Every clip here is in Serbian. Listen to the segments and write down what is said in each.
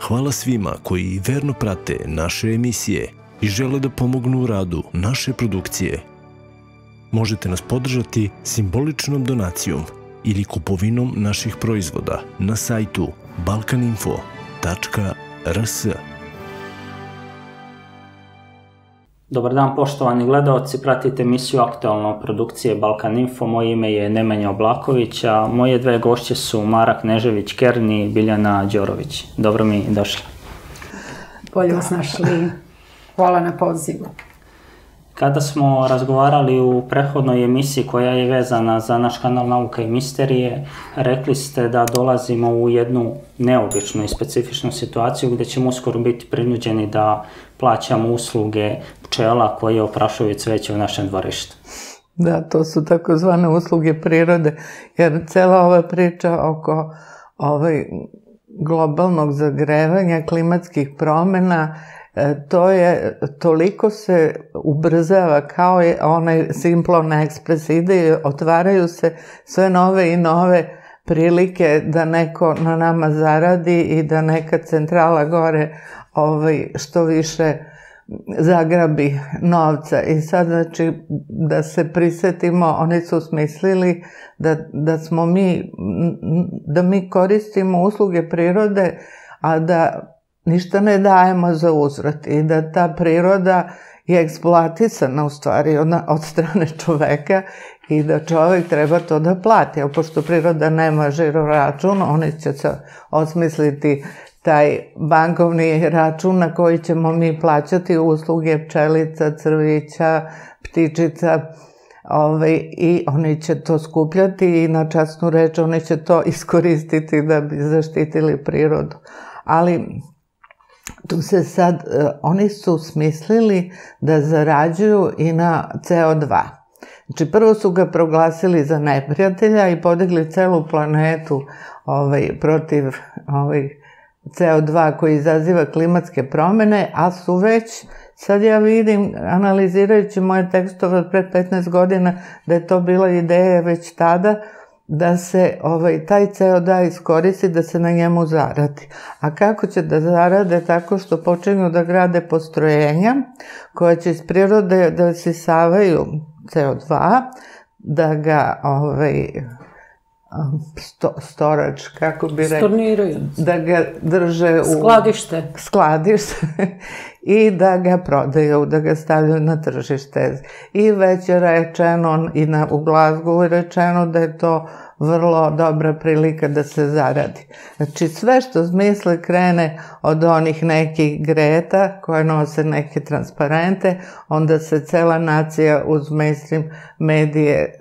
Hvala svima koji verno prate naše emisije i žele da pomognu u radu naše produkcije. Možete nas podržati simboličnom donacijom ili kupovinom naših proizvoda na sajtu balkaninfo.rs. Dobar dan poštovani gledalci, pratite emisiju aktualno produkcije Balkan Info. Moje ime je Nemanja Oblaković, a moje dve gošće su Mara Knežević-Kerni i Biljana Đorović. Dobro mi došli. Bolje vas našli. Hvala na pozivu. Kada smo razgovarali u prehodnoj emisiji koja je vezana za naš kanal Nauka i Misterije, rekli ste da dolazimo u jednu neobičnu i specifičnu situaciju gde ćemo uskoro biti prinuđeni da plaćamo usluge pčela koje oprašuju cveće u našem dvorištu. Da, to su takozvane usluge prirode, jer cela ova priča oko ovaj, globalnog zagrevanja, klimatskih promena, to je, toliko se ubrzava kao je onaj Simplon Express ide, otvaraju se sve nove i nove prilike da neko na nama zaradi i da neka centrala gore ovaj, što više zagrabi novca. I sad, znači, da se prisetimo, oni su smislili da, da smo mi, da mi koristimo usluge prirode, a da ništa ne dajemo za uzvrat i da ta priroda je eksploatisana u stvari od, od strane čoveka i da čovek treba to da plati. A pošto priroda nema žiro račun, oni će se osmisliti taj bankovni račun na koji ćemo mi plaćati usluge pčelica, crvića, ptičica, ovaj, i oni će to skupljati i na časnu reč oni će to iskoristiti da bi zaštitili prirodu. Ali tu se sad, e, oni su smislili da zarađuju i na CO2. Znači, prvo su ga proglasili za neprijatelja i podigli celu planetu ovaj, protiv ovaj, CO2 koji izaziva klimatske promene, a su već, sad ja vidim, analizirajući moje tekstove od pred 15 godina, da je to bila ideja već tada, da se ovaj, taj CO2 iskoristi, da se na njemu zaradi. A kako će da zarade? Tako što počinju da grade postrojenja koja će iz prirode da sisavaju CO2, da ga ovaj, sto, storač, kako bi rekao... Da ga drže u... Skladište. Skladište. I da ga prodaju, da ga stavljaju na tržište. I već je rečeno, i na, u Glazgovu je rečeno da je to vrlo dobra prilika da se zaradi. Znači sve što zmisle krene od onih nekih greta koje nose neke transparente, onda se cela nacija uz mainstream medije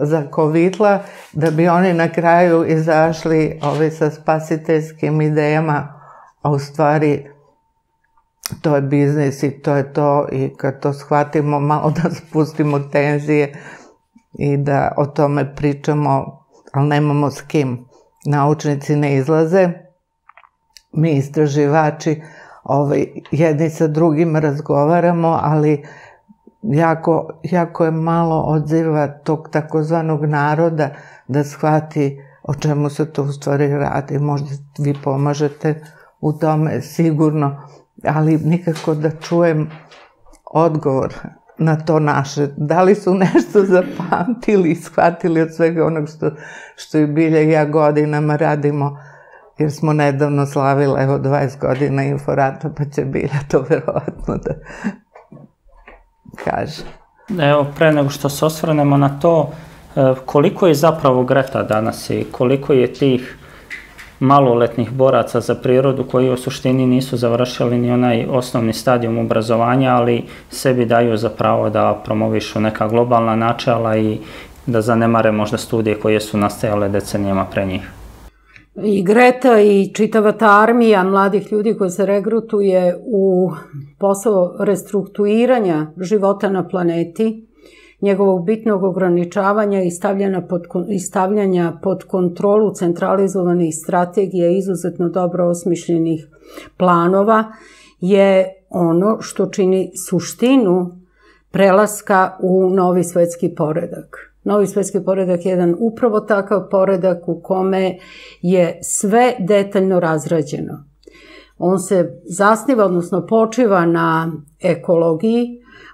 zakovitla da bi oni na kraju izašli ovi sa spasiteljskim idejama, a u stvari to je biznis i to je to i kad to shvatimo malo da spustimo tenzije i da o tome pričamo, ali nemamo s kim. Naučnici ne izlaze, mi istraživači ovaj, jedni sa drugim razgovaramo, ali jako, jako je malo odziva tog takozvanog naroda da shvati o čemu se to u stvari radi. Možda vi pomažete u tome sigurno, ali nikako da čujem odgovor na to naše. Da li su nešto zapamtili i shvatili od svega onog što, što i Bilja i ja godinama radimo, jer smo nedavno slavili, evo, 20 godina Inforata, pa će Bilja to verovatno da kaže. Evo, pre nego što se osvrnemo na to, e, koliko je zapravo Greta danas i koliko je tih maloletnih boraca za prirodu koji u suštini nisu završili ni onaj osnovni stadijum obrazovanja, ali sebi daju za pravo da promovišu neka globalna načela i da zanemare možda studije koje su nastajale decenijama pre njih. I Greta i čitava ta armija mladih ljudi koja se regrutuje u posao restrukturiranja života na planeti, njegovog bitnog ograničavanja i pod, i stavljanja pod kontrolu centralizovanih strategija izuzetno dobro osmišljenih planova je ono što čini suštinu prelaska u novi svetski poredak. Novi svetski poredak je jedan upravo takav poredak u kome je sve detaljno razrađeno. On se zasniva, odnosno počiva na ekologiji,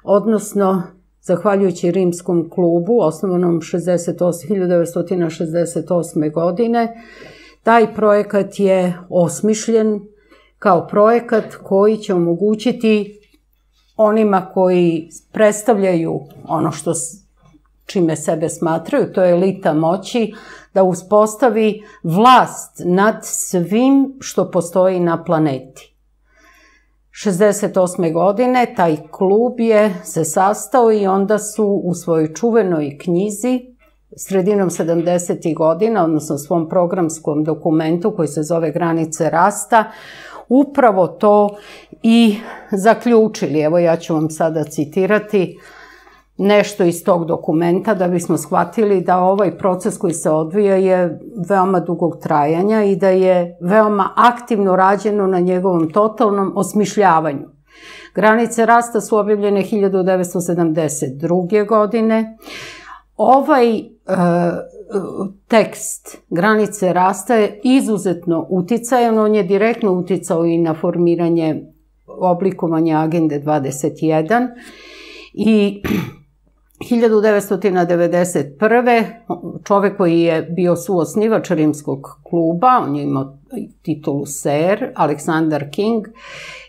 odnosno zahvaljujući rimskom klubu, osnovanom 68, 1968. godine, taj projekat je osmišljen kao projekat koji će omogućiti onima koji predstavljaju ono što čime sebe smatraju, to je elita moći, da uspostavi vlast nad svim što postoji na planeti. 68. godine taj klub je se sastao i onda su u svojoj čuvenoj knjizi sredinom 70. godina, odnosno svom programskom dokumentu koji se zove Granice rasta, upravo to i zaključili. Evo ja ću vam sada citirati nešto iz tog dokumenta da bismo shvatili da ovaj proces koji se odvija je veoma dugog trajanja i da je veoma aktivno rađeno na njegovom totalnom osmišljavanju. Granice rasta su objavljene 1972. godine. Ovaj e, tekst Granice rasta je izuzetno uticajan, on je direktno uticao i na formiranje oblikovanja Agende 21 i 1991. čovek koji je bio suosnivač rimskog kluba, on je imao titulu Ser, Aleksandar King,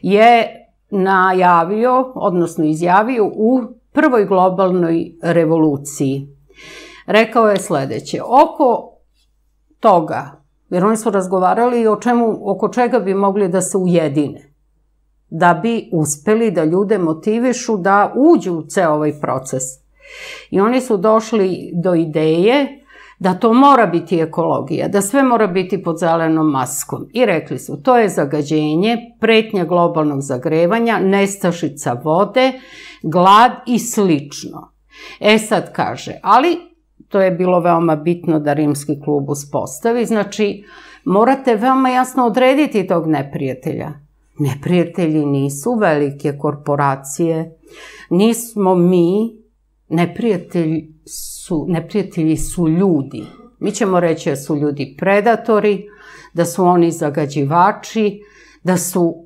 je najavio, odnosno izjavio u prvoj globalnoj revoluciji. Rekao je sledeće, oko toga, jer oni su razgovarali o čemu, oko čega bi mogli da se ujedine, da bi uspeli da ljude motivišu da uđu u ceo ovaj proces – I oni su došli do ideje da to mora biti ekologija, da sve mora biti pod zelenom maskom. I rekli su, to je zagađenje, pretnja globalnog zagrevanja, nestašica vode, glad i slično. E sad kaže, ali to je bilo veoma bitno da rimski klub uspostavi, znači morate veoma jasno odrediti tog neprijatelja. Neprijatelji nisu velike korporacije, nismo mi, neprijatelji su, neprijatelji su ljudi. Mi ćemo reći da su ljudi predatori, da su oni zagađivači, da su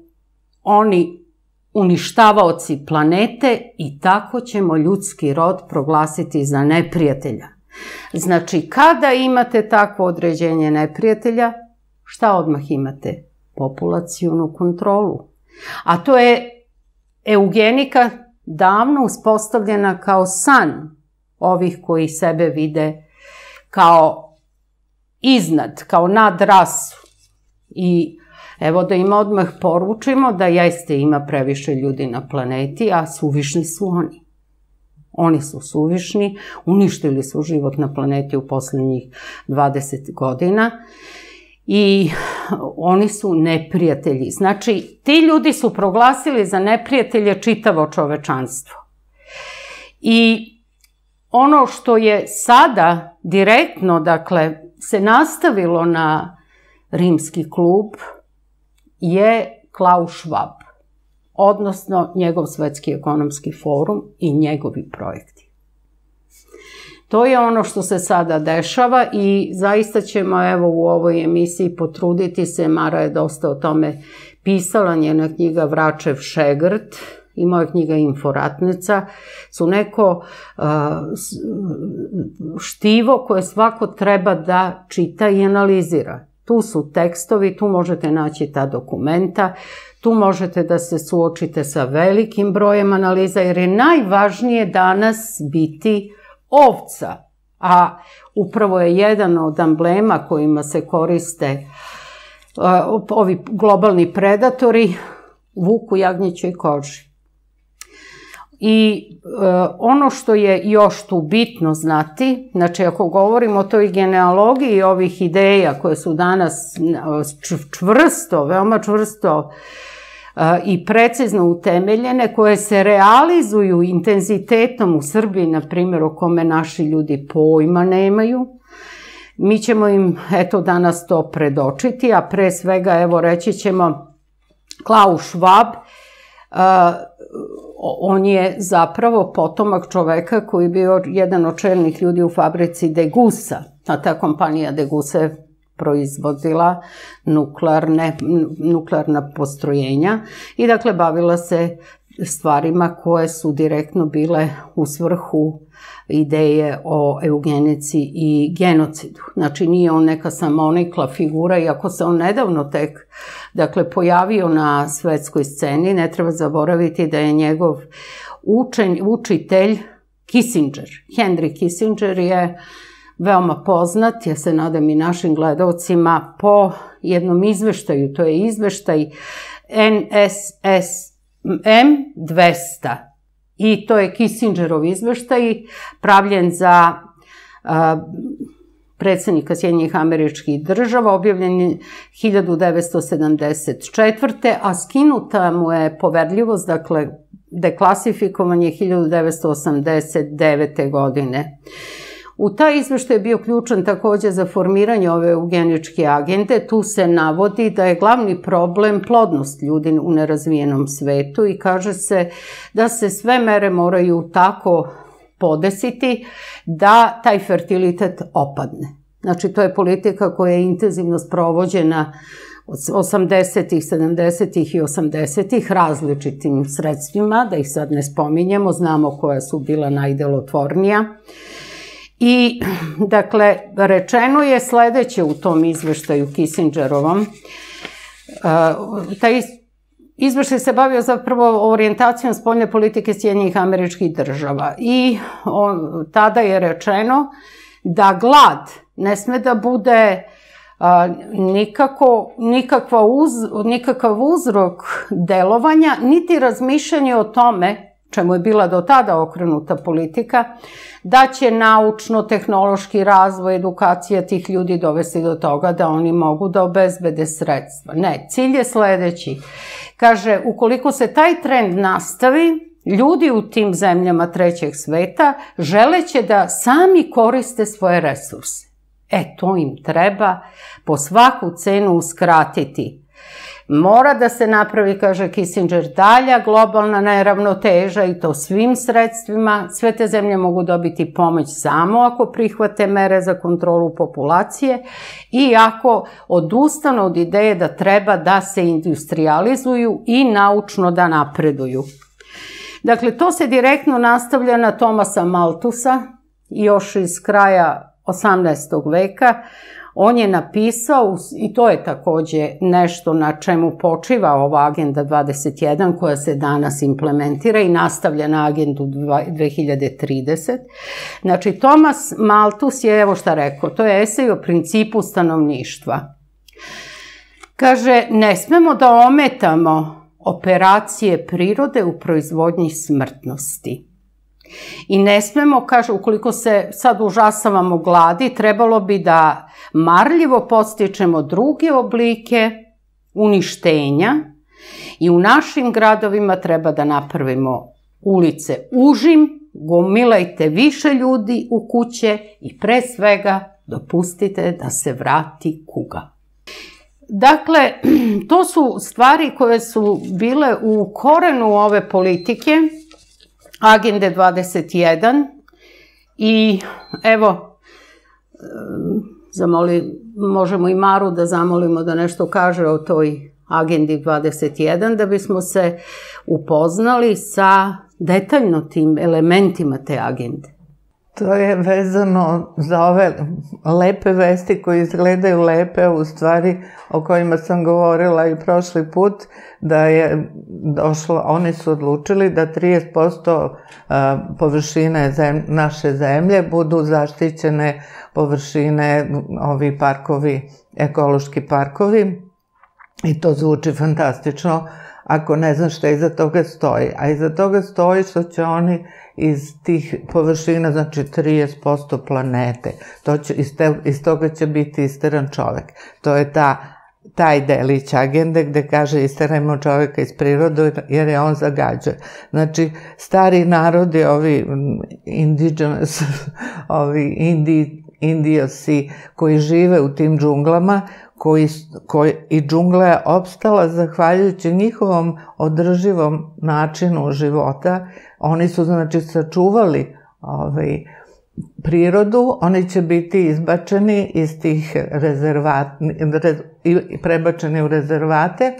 oni uništavaoci planete i tako ćemo ljudski rod proglasiti za neprijatelja. Znači, kada imate takvo određenje neprijatelja, šta odmah imate? Populacijonu kontrolu. A to je eugenika davno uspostavljena kao san ovih koji sebe vide kao iznad, kao nad rasu. I evo da ima odmah poručimo da jeste ima previše ljudi na planeti, a suvišni su oni. Oni su suvišni, uništili su život na planeti u poslednjih 20 godina i oni su neprijatelji. Znači, ti ljudi su proglasili za neprijatelje čitavo čovečanstvo. I ono što je sada direktno, dakle, se nastavilo na rimski klub je Klaus Schwab, odnosno njegov svetski ekonomski forum i njegovi projekti. To je ono što se sada dešava i zaista ćemo evo u ovoj emisiji potruditi se, Mara je dosta o tome pisala, njena knjiga Vračev šegrt i moja knjiga Inforatnica su neko uh, štivo koje svako treba da čita i analizira. Tu su tekstovi, tu možete naći ta dokumenta, tu možete da se suočite sa velikim brojem analiza, jer je najvažnije danas biti ovca, a upravo je jedan od emblema kojima se koriste ovi globalni predatori vuk u jagnjećoj koži. I e, ono što je još tu bitno znati, znači ako govorimo o toj genealogiji ovih ideja koje su danas čvrsto, veoma čvrsto i precizno utemeljene, koje se realizuju intenzitetom u Srbiji, na primjer, o kome naši ljudi pojma nemaju. Mi ćemo im, eto, danas to predočiti, a pre svega, evo, reći ćemo Klaus Schwab, on je zapravo potomak čoveka koji je bio jedan od čelnih ljudi u fabrici Degusa, a ta kompanija Degusa je proizvodila nuklearne, nuklearna postrojenja i dakle bavila se stvarima koje su direktno bile u svrhu ideje o eugenici i genocidu. Znači nije on neka samonikla figura, iako se on nedavno tek dakle, pojavio na svetskoj sceni, ne treba zaboraviti da je njegov učen, učitelj Kissinger. Henry Kissinger je veoma poznat, ja se nadam i našim gledalcima, po jednom izveštaju, to je izveštaj NSSM 200. I to je Kissingerov izveštaj pravljen za predsednika Sjednjih američkih država, objavljen 1974. a skinuta mu je poverljivost, dakle, deklasifikovan je 1989. godine. U taj izveštaj je bio ključan takođe za formiranje ove eugeničke agende. Tu se navodi da je glavni problem plodnost ljudi u nerazvijenom svetu i kaže se da se sve mere moraju tako podesiti da taj fertilitet opadne. Znači, to je politika koja je intenzivno sprovođena od 80-ih, 70-ih i 80-ih različitim sredstvima, da ih sad ne spominjemo, znamo koja su bila najdelotvornija. I, dakle, rečeno je sledeće u tom izveštaju Kissingerovom. Uh, taj izveštaj se bavio zapravo orijentacijom spoljne politike Sjednjih američkih država i on, tada je rečeno da glad ne sme da bude a, nikako, nikakva uz, nikakav uzrok delovanja, niti razmišljanje o tome, čemu je bila do tada okrenuta politika, da će naučno-tehnološki razvoj, edukacija tih ljudi dovesti do toga da oni mogu da obezbede sredstva. Ne, cilj je sledeći. Kaže, ukoliko se taj trend nastavi, ljudi u tim zemljama trećeg sveta želeće da sami koriste svoje resurse. E, to im treba po svaku cenu uskratiti. Mora da se napravi, kaže Kissinger, dalja globalna neravnoteža i to svim sredstvima. Sve te zemlje mogu dobiti pomoć samo ako prihvate mere za kontrolu populacije i ako odustanu od ideje da treba da se industrializuju i naučno da napreduju. Dakle, to se direktno nastavlja na Tomasa Maltusa, još iz kraja 18. veka, on je napisao, i to je takođe nešto na čemu počiva ova agenda 21 koja se danas implementira i nastavlja na agendu 2030. Znači, Tomas Maltus je, evo šta rekao, to je esej o principu stanovništva. Kaže, ne smemo da ometamo operacije prirode u proizvodnji smrtnosti. I ne smemo, kaže, ukoliko se sad užasavamo gladi, trebalo bi da marljivo postičemo druge oblike uništenja i u našim gradovima treba da napravimo ulice užim, gomilajte više ljudi u kuće i pre svega dopustite da se vrati kuga. Dakle, to su stvari koje su bile u korenu ove politike, agende 21 i evo, zamoli, možemo i Maru da zamolimo da nešto kaže o toj agendi 21, da bismo se upoznali sa detaljno tim elementima te agende. To je vezano za ove lepe vesti koje izgledaju lepe, u stvari o kojima sam govorila i prošli put, da je došlo, oni su odlučili da 30% površine zem, naše zemlje budu zaštićene površine, ovi parkovi, ekološki parkovi. I to zvuči fantastično ako ne znam šta iza toga stoji. A iza toga stoji što će oni iz tih površina, znači 30% planete. To će, iz, te, iz toga će biti isteran čovek. To je ta taj delić agende gde kaže isterajmo čoveka iz prirodu jer je on zagađuje. Znači, stari narodi, ovi indigenous, ovi indi, indiosi koji žive u tim džunglama, koji, koji, i džungla je opstala zahvaljujući njihovom održivom načinu života. Oni su, znači, sačuvali ovaj, prirodu, oni će biti izbačeni iz tih rezervata i prebačeni u rezervate,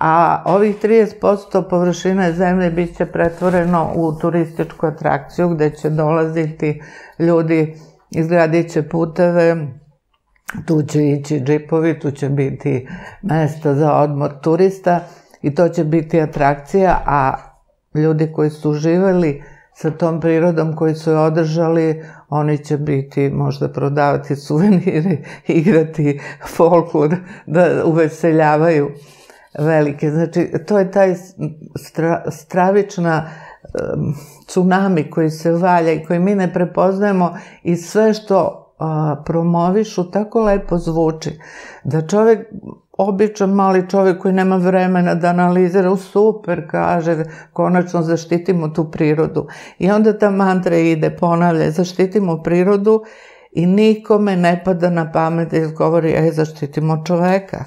a ovih 30% površine zemlje bit će pretvoreno u turističku atrakciju gde će dolaziti ljudi, izgradit će puteve, tu će ići džipovi, tu će biti mesto za odmor turista i to će biti atrakcija, a ljudi koji su živeli sa tom prirodom koji su je održali, oni će biti, možda prodavati suvenire, igrati folklor, da uveseljavaju velike. Znači, to je taj stra, stravična um, tsunami koji se valja i koji mi ne prepoznajemo i sve što a, promovišu tako lepo zvuči da čovek običan mali čovjek koji nema vremena da analizira, super, kaže, konačno zaštitimo tu prirodu. I onda ta mantra ide, ponavlja, zaštitimo prirodu i nikome ne pada na pamet da izgovori, ej, zaštitimo čoveka.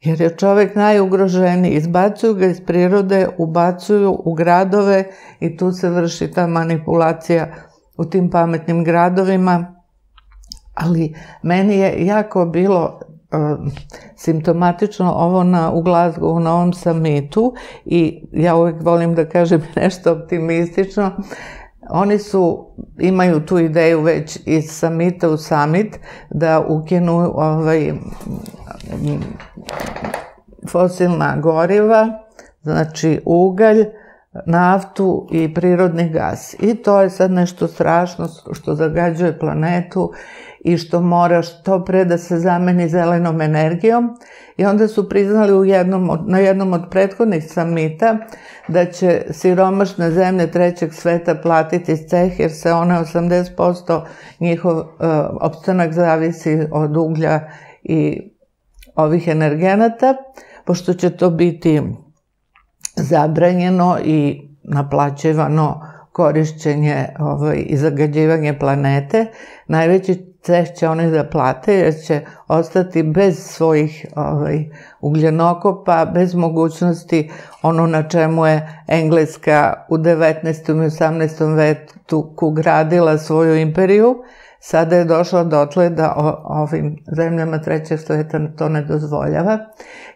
Jer je čovek najugroženiji. Izbacuju ga iz prirode, ubacuju u gradove i tu se vrši ta manipulacija u tim pametnim gradovima. Ali meni je jako bilo simptomatično ovo na, u Glasgow na ovom samitu i ja uvek volim da kažem nešto optimistično. Oni su, imaju tu ideju već iz samita u samit da ukinu ovaj, fosilna goriva, znači ugalj, naftu i prirodni gas. I to je sad nešto strašno što zagađuje planetu i što mora što pre da se zameni zelenom energijom. I onda su priznali u jednom od, na jednom od prethodnih samita da će siromašne zemlje trećeg sveta platiti ceh jer se one 80% njihov uh, opstanak zavisi od uglja i ovih energenata, pošto će to biti zabranjeno i naplaćivano korišćenje ovaj, i zagađivanje planete, najveći ceh će oni da plate jer će ostati bez svojih ovaj, ugljenokopa, bez mogućnosti ono na čemu je Engleska u 19. i 18. veku gradila svoju imperiju, Sada je došlo dotle da o, ovim zemljama trećeg sveta to ne dozvoljava.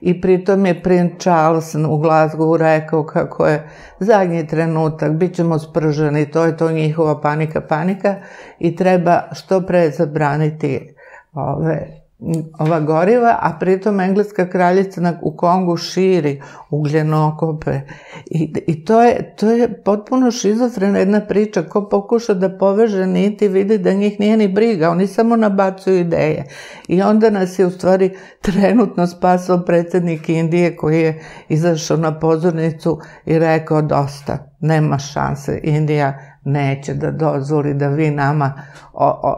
I pritom je princ Charles u Glasgow rekao kako je zadnji trenutak, bit ćemo sprženi, to je to njihova panika, panika. I treba što pre zabraniti ove ova goriva, a pritom engleska kraljica na, u Kongu širi ugljenokope. I, i to, je, to je potpuno šizofrena jedna priča. Ko pokuša da poveže niti vidi da njih nije ni briga, oni samo nabacuju ideje. I onda nas je u stvari trenutno spasao predsednik Indije koji je izašao na pozornicu i rekao dosta, nema šanse, Indija neće da dozvoli da vi nama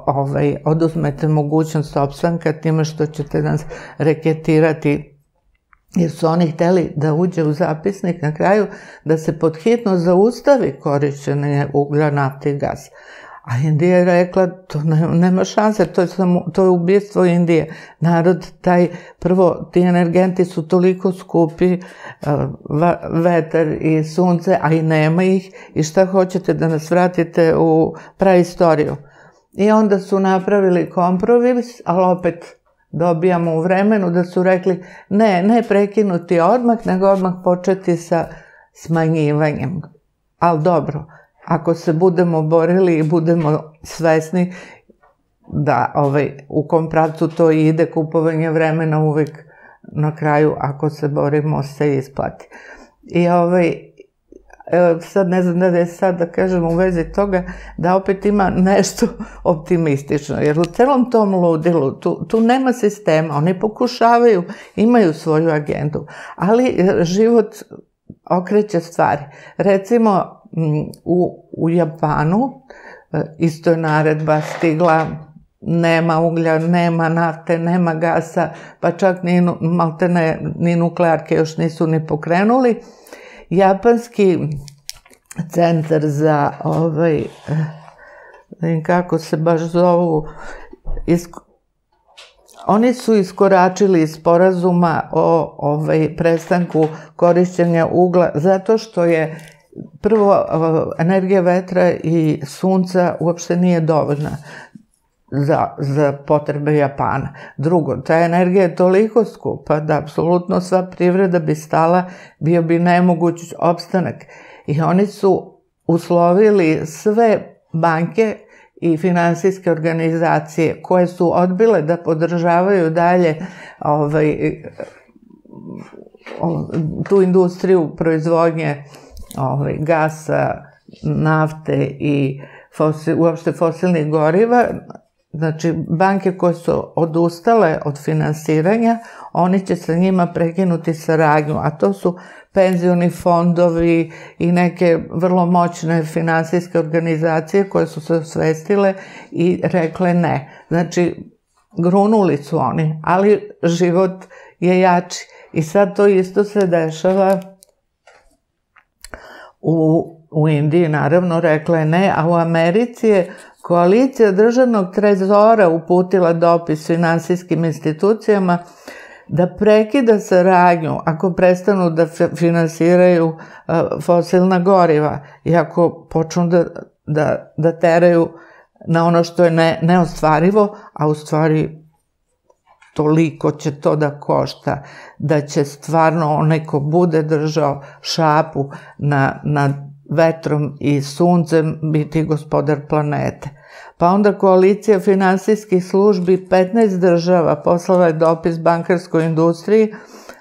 ovaj, oduzmete mogućnost opstanka time što ćete nas reketirati jer su oni hteli da uđe u zapisnik na kraju da se podhitno zaustavi korišćenje uglja, nafte i gasa. A Indija je rekla, to ne, nema šanse, to je, samo, to je ubijstvo Indije. Narod, taj, prvo, ti energenti su toliko skupi, va, vetar i sunce, a i nema ih, i šta hoćete da nas vratite u praistoriju. I onda su napravili kompromis, ali opet dobijamo u vremenu da su rekli ne, ne prekinuti odmah, nego odmah početi sa smanjivanjem. Ali dobro, ako se budemo borili i budemo svesni da ovaj, u kom pravcu to ide, kupovanje vremena uvek na kraju, ako se borimo, se isplati. I ovaj, sad ne znam da je sad da kažem u vezi toga, da opet ima nešto optimistično, jer u celom tom ludilu tu, tu nema sistema, oni pokušavaju, imaju svoju agendu, ali e, život okreće stvari. Recimo, u, u Japanu e, isto je naredba stigla nema uglja, nema nafte, nema gasa, pa čak ni, malte ne, ni nuklearke još nisu ni pokrenuli. Japanski centar za ovaj, e, kako se baš zovu, isko, oni su iskoračili iz sporazuma o ovaj, prestanku korišćenja ugla zato što je prvo, energija vetra i sunca uopšte nije dovoljna za, za potrebe Japana. Drugo, ta energija je toliko skupa da apsolutno sva privreda bi stala, bio bi nemoguć opstanak. I oni su uslovili sve banke i finansijske organizacije koje su odbile da podržavaju dalje ovaj, tu industriju proizvodnje ovaj, gasa, nafte i fosil, uopšte fosilnih goriva, Znači, banke koje su odustale od finansiranja, oni će sa njima prekinuti saradnju, a to su penzioni fondovi i neke vrlo moćne finansijske organizacije koje su se osvestile i rekle ne. Znači, grunuli su oni, ali život je jači. I sad to isto se dešava u, u Indiji, naravno, rekla je ne, a u Americi je koalicija državnog trezora uputila dopis finansijskim institucijama da prekida saradnju ako prestanu da finansiraju fosilna goriva i ako počnu da, da, da teraju na ono što je ne, neostvarivo, a u stvari toliko će to da košta, da će stvarno onaj ko bude držao šapu na, na vetrom i suncem biti gospodar planete. Pa onda koalicija finansijskih službi 15 država poslala je dopis bankarskoj industriji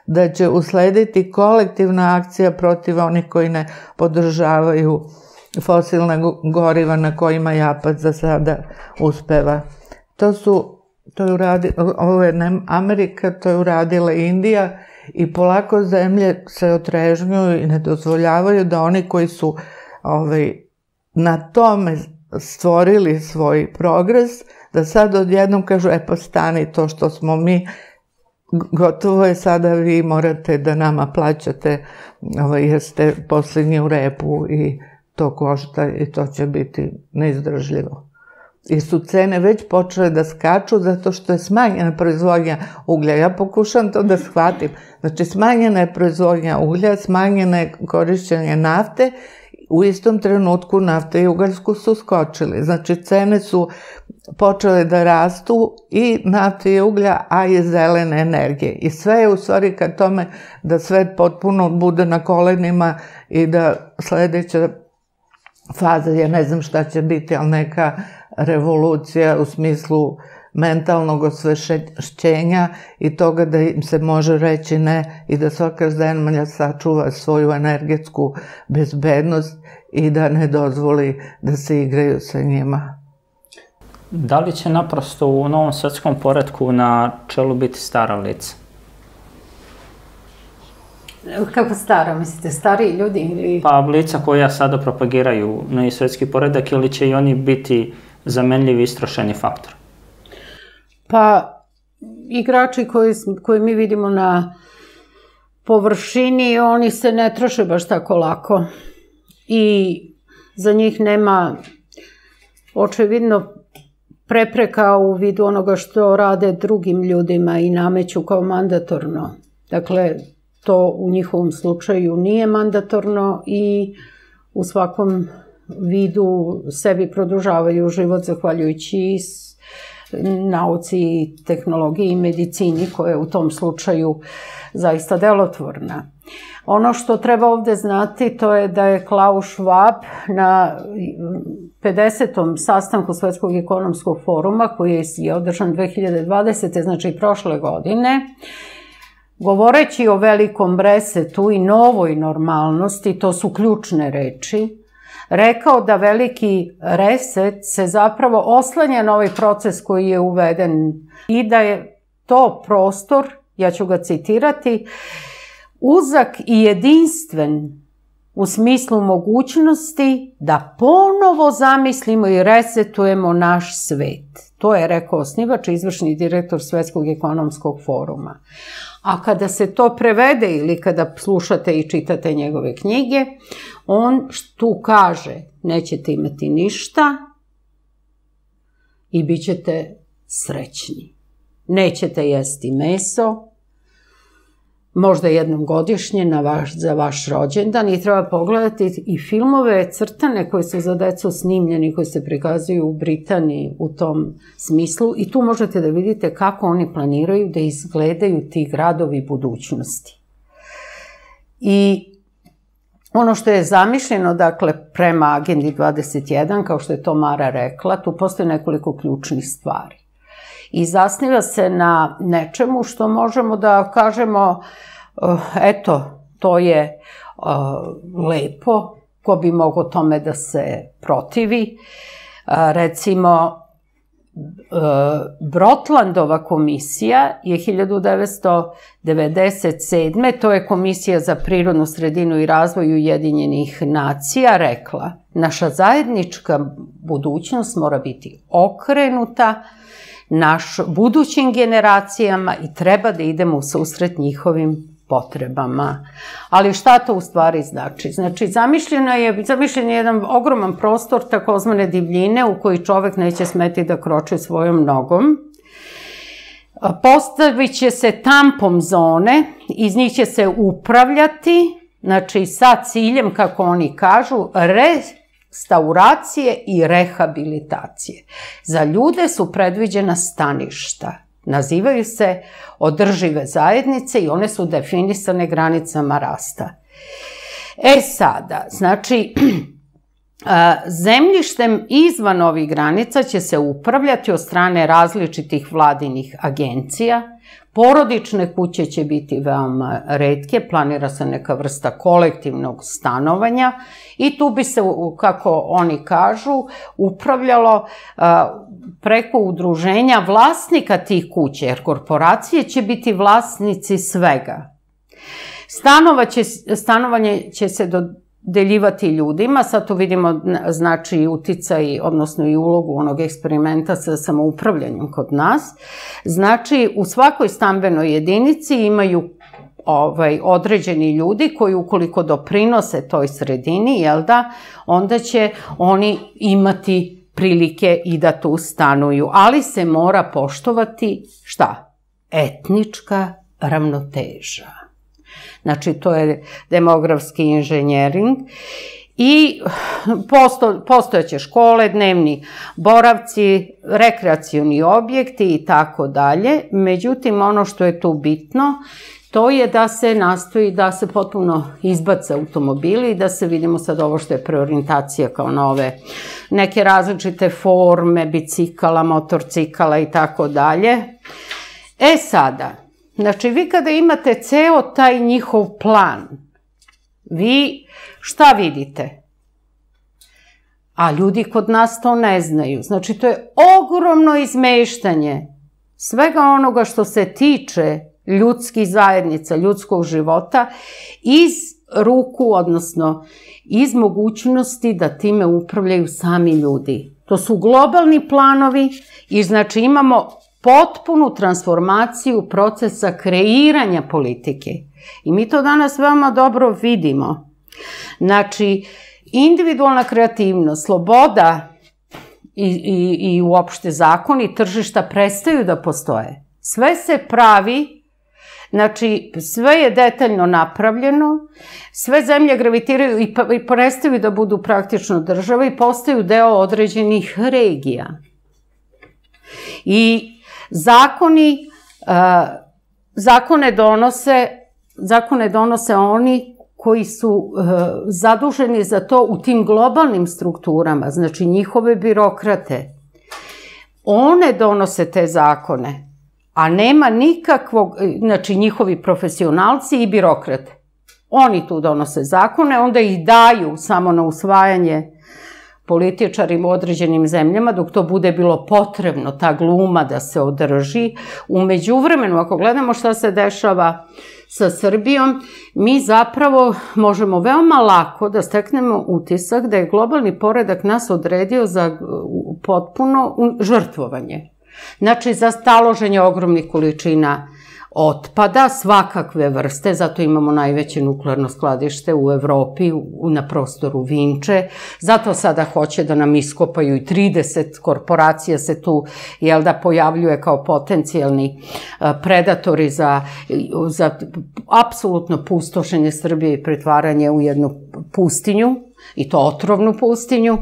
da će uslediti kolektivna akcija protiv onih koji ne podržavaju fosilna goriva na kojima Japan za sada uspeva. To su, to je uradila, ovo je ne Amerika, to je uradila Indija i polako zemlje se otrežnjuju i ne dozvoljavaju da oni koji su ovaj, na tome stvorili svoj progres, da sad odjednom kažu, e pa stani to što smo mi, gotovo je sada vi morate da nama plaćate, ovaj, jer ste posljednji u repu i to košta i to će biti neizdržljivo. I su cene već počele da skaču zato što je smanjena proizvodnja uglja. Ja pokušam to da shvatim. Znači, smanjena je proizvodnja uglja, smanjena je korišćenje nafte u istom trenutku nafta i ugaljsku su skočili. Znači, cene su počele da rastu i nafte i uglja, a i zelene energije. I sve je u stvari ka tome da svet potpuno bude na kolenima i da sledeća faza, ja ne znam šta će biti, ali neka revolucija u smislu mentalnog osvešćenja i toga da im se može reći ne i da svaka zemlja sačuva svoju energetsku bezbednost i da ne dozvoli da se igraju sa njima. Da li će naprosto u novom svetskom poredku na čelu biti stara lica? Kako stara, mislite, stari ljudi ili... Pa lica koja sada propagiraju na svetski poredak ili će i oni biti zamenljivi istrošeni faktor? Pa, igrači koji, koji mi vidimo na površini, oni se ne troše baš tako lako. I za njih nema očevidno prepreka u vidu onoga što rade drugim ljudima i nameću kao mandatorno. Dakle, to u njihovom slučaju nije mandatorno i u svakom vidu sebi produžavaju život zahvaljujući nauci, tehnologiji i medicini koja je u tom slučaju zaista delotvorna. Ono što treba ovde znati to je da je Klaus Schwab na 50. sastanku Svetskog ekonomskog foruma koji je održan 2020. znači prošle godine govoreći o velikom resetu i novoj normalnosti, to su ključne reči, rekao da veliki reset se zapravo oslanja na ovaj proces koji je uveden i da je to prostor, ja ću ga citirati, uzak i jedinstven u smislu mogućnosti da ponovo zamislimo i resetujemo naš svet. To je rekao osnivač izvršni direktor Svetskog ekonomskog foruma. A kada se to prevede ili kada slušate i čitate njegove knjige, on tu kaže nećete imati ništa i bit ćete srećni. Nećete jesti meso, možda jednom godišnje na vaš, za vaš rođendan i treba pogledati i filmove crtane koje su za decu snimljeni, koji se prikazuju u Britaniji u tom smislu i tu možete da vidite kako oni planiraju da izgledaju ti gradovi budućnosti. I Ono što je zamišljeno, dakle, prema agendi 21, kao što je to Mara rekla, tu postoje nekoliko ključnih stvari. I zasniva se na nečemu što možemo da kažemo, uh, eto, to je uh, lepo, ko bi mogo tome da se protivi. Uh, recimo, Brotlandova komisija je 1997. to je komisija za prirodnu sredinu i razvoj Ujedinjenih nacija rekla naša zajednička budućnost mora biti okrenuta naš budućim generacijama i treba da idemo u susret njihovim potrebama. Ali šta to u stvari znači? Znači, zamišljeno je, zamišljen je jedan ogroman prostor takozvane divljine u koji čovek neće smeti da kroče svojom nogom. Postavit će se tampom zone, iz njih će se upravljati, znači sa ciljem, kako oni kažu, restauracije i rehabilitacije. Za ljude su predviđena staništa. Nazivaju se održive zajednice i one su definisane granicama rasta. E sada, znači, zemljištem izvan ovih granica će se upravljati od strane različitih vladinih agencija, Porodične kuće će biti veoma redke, planira se neka vrsta kolektivnog stanovanja i tu bi se, kako oni kažu, upravljalo preko udruženja vlasnika tih kuće, jer korporacije će biti vlasnici svega. Stanova će, stanovanje će se dodeljivati ljudima, sad tu vidimo znači uticaj, odnosno i ulogu onog eksperimenta sa samoupravljanjem kod nas. Znači, u svakoj stambenoj jedinici imaju ovaj, određeni ljudi koji ukoliko doprinose toj sredini, jel da, onda će oni imati prilike i da tu stanuju, ali se mora poštovati šta? Etnička ravnoteža. Znači, to je demografski inženjering i posto, postojeće škole, dnevni boravci, rekreacioni objekti i tako dalje. Međutim, ono što je tu bitno to je da se nastoji da se potpuno izbace automobili i da se vidimo sad ovo što je preorientacija kao nove neke različite forme bicikala, motorcikala i tako dalje. E sada, znači vi kada imate ceo taj njihov plan, vi šta vidite? A ljudi kod nas to ne znaju. Znači, to je ogromno izmeštanje svega onoga što se tiče ljudskih zajednica, ljudskog života, iz ruku, odnosno iz mogućnosti da time upravljaju sami ljudi. To su globalni planovi i znači imamo potpunu transformaciju procesa kreiranja politike. I mi to danas veoma dobro vidimo. Znači, individualna kreativnost, sloboda i, i, i uopšte zakoni tržišta prestaju da postoje. Sve se pravi Znači, sve je detaljno napravljeno, sve zemlje gravitiraju i, pa, i prestaju da budu praktično države i postaju deo određenih regija. I zakoni, uh, zakone donose, zakone donose oni koji su uh, zaduženi za to u tim globalnim strukturama, znači njihove birokrate. One donose te zakone a nema nikakvog, znači njihovi profesionalci i birokrate. Oni tu donose zakone, onda ih daju samo na usvajanje političarima u određenim zemljama, dok to bude bilo potrebno, ta gluma da se održi. Umeđu vremenu, ako gledamo šta se dešava sa Srbijom, mi zapravo možemo veoma lako da steknemo utisak da je globalni poredak nas odredio za potpuno žrtvovanje. Znači, za staloženje ogromnih količina otpada svakakve vrste, zato imamo najveće nuklearno skladište u Evropi, u, na prostoru Vinče, zato sada hoće da nam iskopaju i 30 korporacija se tu, jel da, pojavljuje kao potencijalni predatori za, za apsolutno pustošenje Srbije i pretvaranje u jednu pustinju, i to otrovnu pustinju.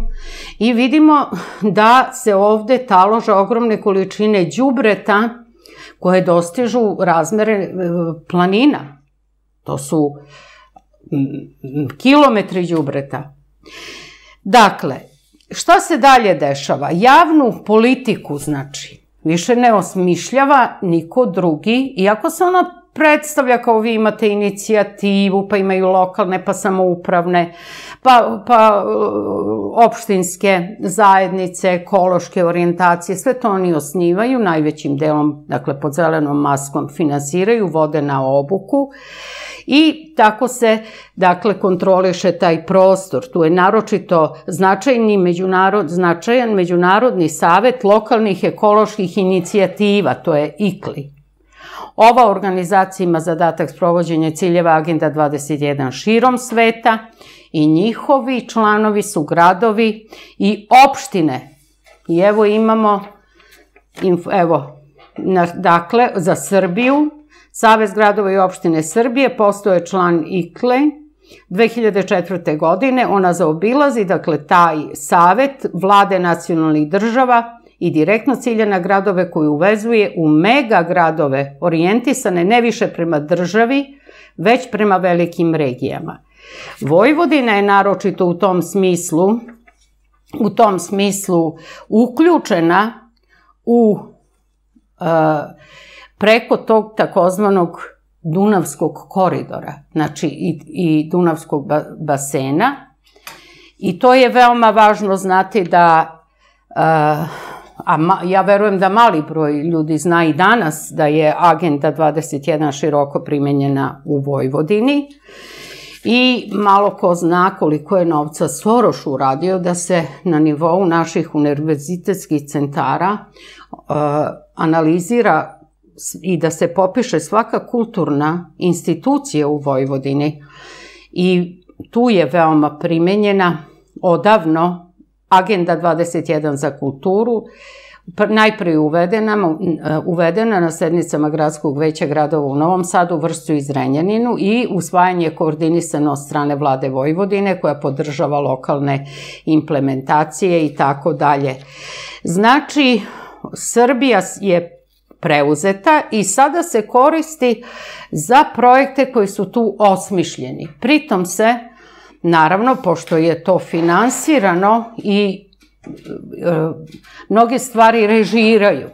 I vidimo da se ovde talože ogromne količine đubreta koje dostižu razmere e, planina. To su kilometri đubreta. Dakle, šta se dalje dešava? Javnu politiku, znači, više ne osmišljava niko drugi, iako se ona predstavlja kao vi imate inicijativu, pa imaju lokalne, pa samoupravne, pa, pa uh, opštinske zajednice, ekološke orijentacije, sve to oni osnivaju, najvećim delom, dakle pod zelenom maskom finansiraju, vode na obuku i tako se dakle kontroliše taj prostor. Tu je naročito značajni međunarod, značajan međunarodni savet lokalnih ekoloških inicijativa, to je IKLI. Ova organizacija ima zadatak sprovođenja ciljeva Agenda 21 širom sveta i njihovi članovi su gradovi i opštine. I evo imamo, evo, dakle, za Srbiju, Savez gradova i opštine Srbije postoje član IKLE, 2004. godine ona zaobilazi, dakle, taj savet vlade nacionalnih država i direktno cilja na gradove koji uvezuje u mega gradove orijentisane ne više prema državi, već prema velikim regijama. Vojvodina je naročito u tom smislu u tom smislu uključena u uh, preko tog takozvanog Dunavskog koridora, znači i, i Dunavskog basena. I to je veoma važno znati da uh, a ja verujem da mali broj ljudi zna i danas da je Agenda 21 široko primenjena u Vojvodini i malo ko zna koliko je novca Soroš uradio da se na nivou naših univerzitetskih centara uh, analizira i da se popiše svaka kulturna institucija u Vojvodini. I tu je veoma primenjena. Odavno Agenda 21 za kulturu, najpre uvedena, uvedena na sednicama Gradskog veća gradova u Novom Sadu, Vrstu i Zrenjaninu i usvajanje koordinisano od strane vlade Vojvodine koja podržava lokalne implementacije i tako dalje. Znači, Srbija je preuzeta i sada se koristi za projekte koji su tu osmišljeni. Pritom se Naravno, pošto je to finansirano i e, mnoge stvari režiraju.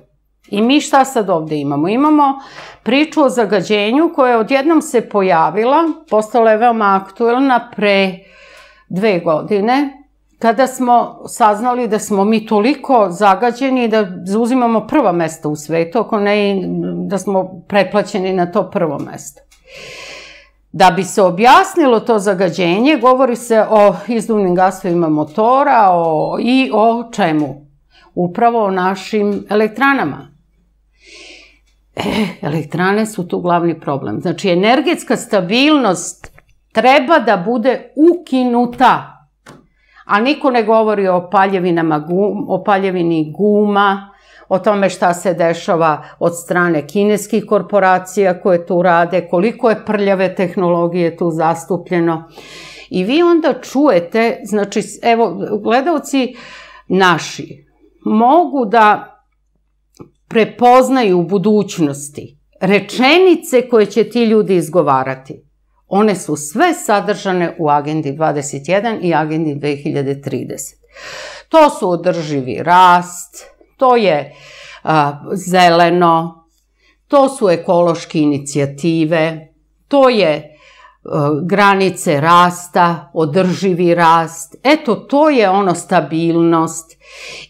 I mi šta sad ovde imamo? Imamo priču o zagađenju koja je odjednom se pojavila, postala je veoma aktuelna pre dve godine, kada smo saznali da smo mi toliko zagađeni da zauzimamo prva mesta u svetu, ako ne da smo preplaćeni na to prvo mesto. Da bi se objasnilo to zagađenje, govori se o izduvnim gasovima motora o, i o čemu? Upravo o našim elektranama. E, elektrane su tu glavni problem. Znači, energetska stabilnost treba da bude ukinuta. A niko ne govori o paljevinama gum, o paljevini guma, o tome šta se dešava od strane kineskih korporacija koje tu rade, koliko je prljave tehnologije tu zastupljeno. I vi onda čujete, znači, evo, gledalci naši mogu da prepoznaju u budućnosti rečenice koje će ti ljudi izgovarati. One su sve sadržane u agendi 21 i agendi 2030. To su održivi rast, to je a, zeleno, to su ekološke inicijative, to je granice rasta, održivi rast. Eto, to je ono stabilnost.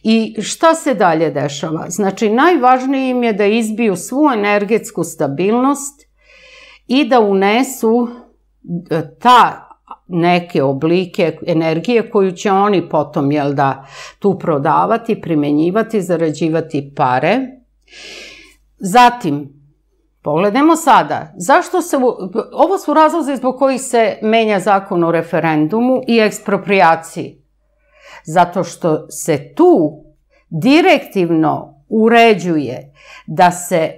I šta se dalje dešava? Znači, najvažnije im je da izbiju svu energetsku stabilnost i da unesu e, ta neke oblike energije koju će oni potom, jel da, tu prodavati, primenjivati, zarađivati pare. Zatim, Pogledajmo sada, zašto se, ovo su razlozi zbog kojih se menja zakon o referendumu i ekspropriaciji. Zato što se tu direktivno uređuje da se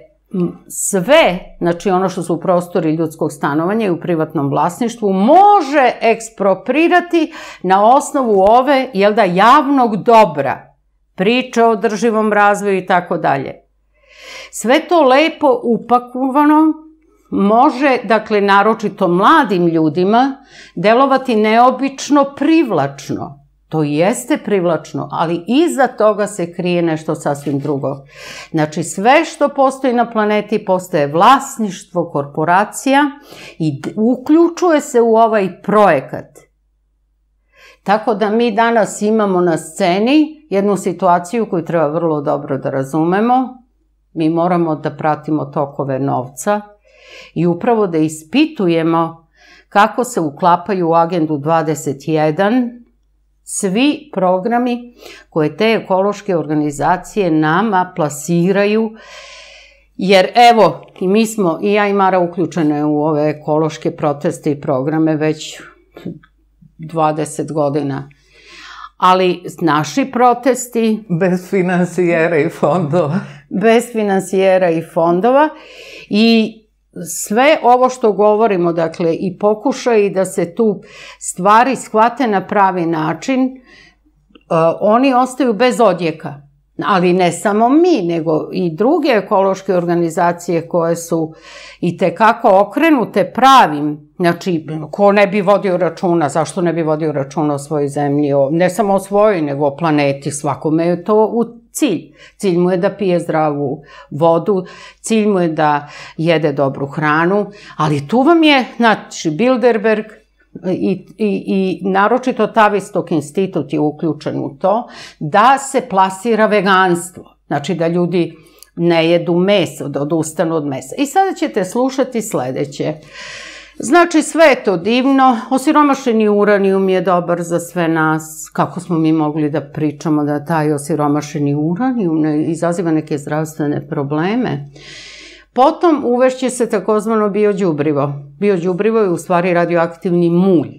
sve, znači ono što su u prostori ljudskog stanovanja i u privatnom vlasništvu, može eksproprirati na osnovu ove, jel da, javnog dobra, priče o drživom razvoju i tako dalje. Sve to lepo upakovano može, dakle, naročito mladim ljudima, delovati neobično privlačno. To jeste privlačno, ali iza toga se krije nešto sasvim drugo. Znači, sve što postoji na planeti postoje vlasništvo korporacija i uključuje se u ovaj projekat. Tako da mi danas imamo na sceni jednu situaciju koju treba vrlo dobro da razumemo. Mi moramo da pratimo tokove novca i upravo da ispitujemo kako se uklapaju u agendu 21 svi programi koje te ekološke organizacije nama plasiraju, jer evo, i mi smo, i ja i Mara uključene u ove ekološke proteste i programe već 20 godina. Ali naši protesti... Bez finansijera i fondova. Bez finansijera i fondova i sve ovo što govorimo, dakle, i pokušaj da se tu stvari shvate na pravi način, uh, oni ostaju bez odjeka. Ali ne samo mi, nego i druge ekološke organizacije koje su i tekako okrenute pravim, znači, ko ne bi vodio računa, zašto ne bi vodio računa o svojoj zemlji, ne samo o svojoj, nego o planeti, svakome je to u cilj. Cilj mu je da pije zdravu vodu, cilj mu je da jede dobru hranu, ali tu vam je, znači, Bilderberg i, i, i naročito Tavistok institut je uključen u to, da se plasira veganstvo. Znači da ljudi ne jedu meso, da odustanu od mesa. I sada ćete slušati sledeće. Uh, Znači, sve je to divno, osiromašeni uranijum je dobar za sve nas. Kako smo mi mogli da pričamo da taj osiromašeni uranijum ne izaziva neke zdravstvene probleme? Potom uvešće se takozvano biođubrivo. Biođubrivo je u stvari radioaktivni mulj.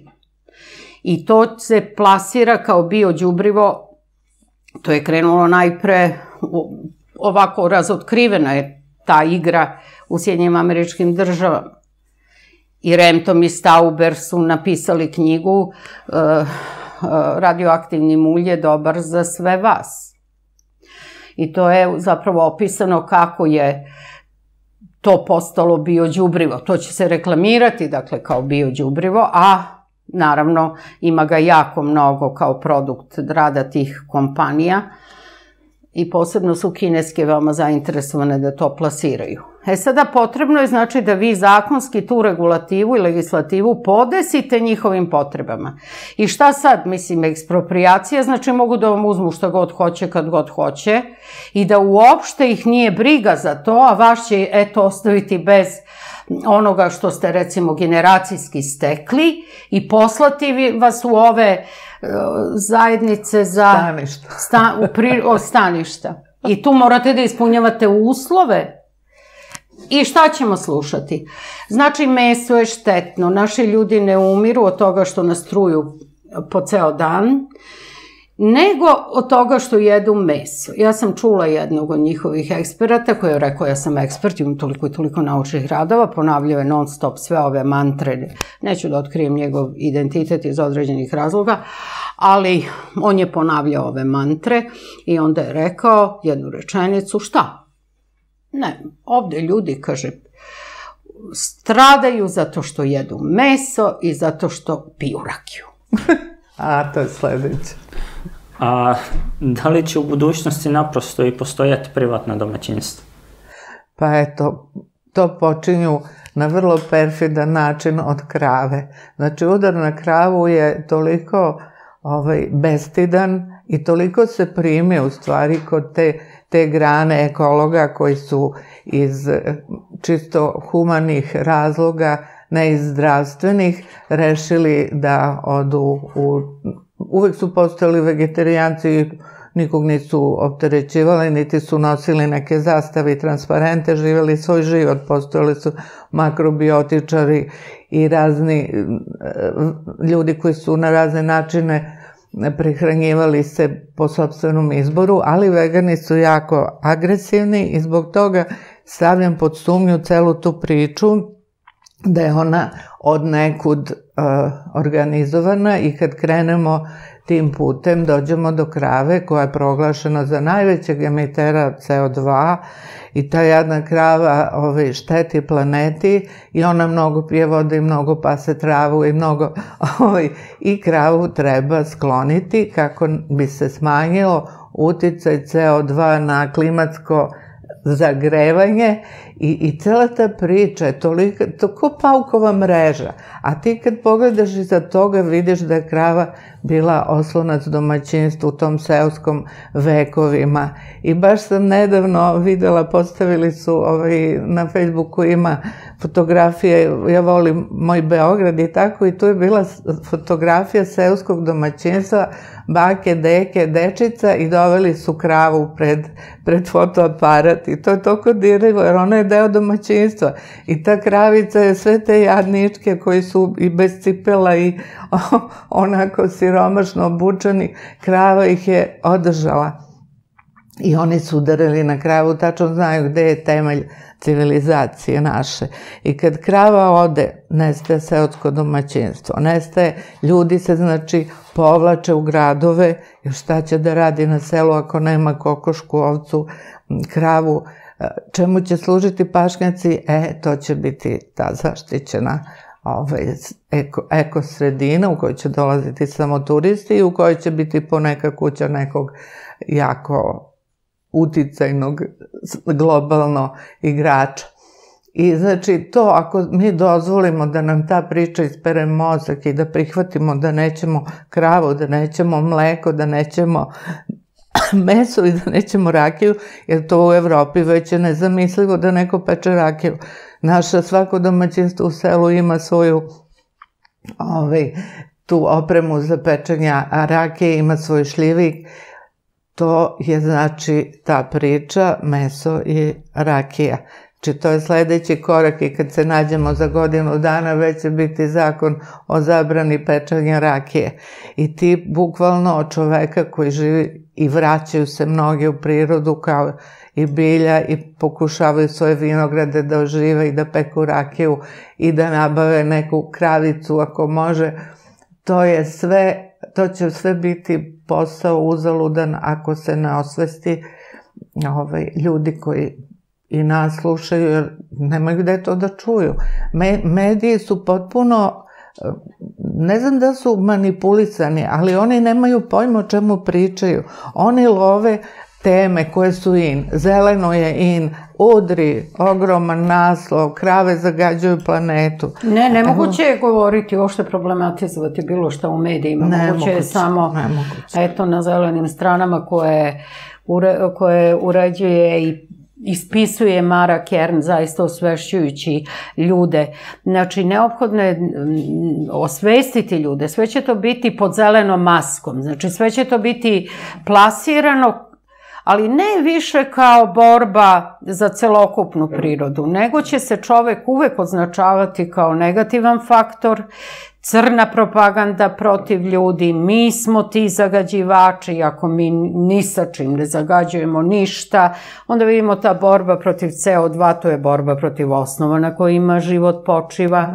I to se plasira kao biođubrivo, to je krenulo najpre, ovako razotkrivena je ta igra u Sjednjim američkim državama i Remtom i Stauber su napisali knjigu uh, Radioaktivni mulj je dobar za sve vas. I to je zapravo opisano kako je to postalo biođubrivo. To će se reklamirati, dakle, kao biođubrivo, a naravno ima ga jako mnogo kao produkt rada tih kompanija i posebno su kineske veoma zainteresovane da to plasiraju. E sada potrebno je znači da vi zakonski tu regulativu i legislativu podesite njihovim potrebama. I šta sad? Mislim, ekspropriacija znači mogu da vam uzmu šta god hoće kad god hoće i da uopšte ih nije briga za to, a vaš će eto ostaviti bez onoga što ste recimo generacijski stekli i poslati vas u ove e, zajednice za... Staništa. Sta, u pri, o, staništa. I tu morate da ispunjavate uslove I šta ćemo slušati? Znači, meso je štetno, naši ljudi ne umiru od toga što nas truju po ceo dan, nego od toga što jedu meso. Ja sam čula jednog od njihovih eksperata koji je rekao ja sam ekspert, imam toliko i toliko naučnih radova, ponavljao je non stop sve ove mantre, neću da otkrijem njegov identitet iz određenih razloga, ali on je ponavljao ove mantre i onda je rekao jednu rečenicu, šta? Ne, ovde ljudi, kaže, stradaju zato što jedu meso i zato što piju rakiju. A, to je sledeće. A da li će u budućnosti naprosto i postojati privatna domaćinstva? Pa eto, to počinju na vrlo perfidan način od krave. Znači, udar na kravu je toliko ovaj, bestidan i toliko se prime u stvari kod te te grane ekologa koji su iz čisto humanih razloga, ne iz zdravstvenih, rešili da odu u... Uvek su postali vegetarijanci nikog nisu opterećivali, niti su nosili neke zastave i transparente, živjeli svoj život, postojali su makrobiotičari i razni e, ljudi koji su na razne načine prihranjivali se po sobstvenom izboru, ali vegani su jako agresivni i zbog toga stavljam pod sumnju celu tu priču da je ona od nekud uh, organizovana i kad krenemo tim putem dođemo do krave koja je proglašena za najvećeg emitera CO2 i ta jedna krava ovaj, šteti planeti i ona mnogo pije vode i mnogo pase travu i mnogo ovaj, i kravu treba skloniti kako bi se smanjilo uticaj CO2 na klimatsko zagrevanje i, i cela ta priča je toliko, to ko paukova mreža. A ti kad pogledaš iza toga vidiš da je krava bila oslonac domaćinstva u tom seoskom vekovima. I baš sam nedavno videla, postavili su ovaj, na Facebooku ima fotografije, ja volim moj Beograd i tako, i tu je bila fotografija seoskog domaćinstva, bake, deke, dečica i doveli su kravu pred, pred fotoaparat i to je toliko dirljivo, jer ona je deo domaćinstva i ta kravica je sve te jadničke koji su i bez cipela i onako siromašno obučeni, krava ih je održala. I oni su udarili na kravu, tačno znaju gde je temelj civilizacije naše. I kad krava ode, nestaje seotsko domaćinstvo, nestaje, ljudi se znači povlače u gradove, jer šta će da radi na selu ako nema kokošku, ovcu, kravu, čemu će služiti pašnjaci, e, to će biti ta zaštićena ovaj, eko, ekosredina u kojoj će dolaziti samo turisti i u kojoj će biti poneka kuća nekog jako uticajnog globalno igrača. I znači to ako mi dozvolimo da nam ta priča ispere mozak i da prihvatimo da nećemo kravu, da nećemo mleko, da nećemo meso i da nećemo rakiju, jer to u Evropi već je nezamislivo da neko peče rakiju. Naša svako domaćinstvo u selu ima svoju ovaj, tu opremu za pečenje rakije, ima svoj šljivik, to je znači ta priča, meso i rakija. Znači to je sledeći korak i kad se nađemo za godinu dana već će biti zakon o zabrani pečanja rakije. I ti bukvalno od čoveka koji živi i vraćaju se mnogi u prirodu kao i bilja i pokušavaju svoje vinograde da ožive i da peku rakiju i da nabave neku kravicu ako može. To je sve, to će sve biti posao uzaludan ako se ne osvesti ovaj, ljudi koji i nas slušaju jer nemaju gde to da čuju. Me, mediji su potpuno ne znam da su manipulisani, ali oni nemaju pojma o čemu pričaju. Oni love teme koje su in. Zeleno je in, udri, ogroman naslov, krave zagađuju planetu. Ne, nemoguće je govoriti, ošte problematizovati bilo što u medijima. Ne moguće je samo, nemoguće. eto, na zelenim stranama koje, ure, koje uređuje i ispisuje Mara Kern zaista osvešćujući ljude. Znači, neophodno je osvestiti ljude. Sve će to biti pod zelenom maskom. Znači, sve će to biti plasirano ali ne više kao borba za celokupnu prirodu, nego će se čovek uvek označavati kao negativan faktor, crna propaganda protiv ljudi, mi smo ti zagađivači, ako mi ni sa čim ne zagađujemo ništa, onda vidimo ta borba protiv CO2, to je borba protiv osnova na kojima život počiva.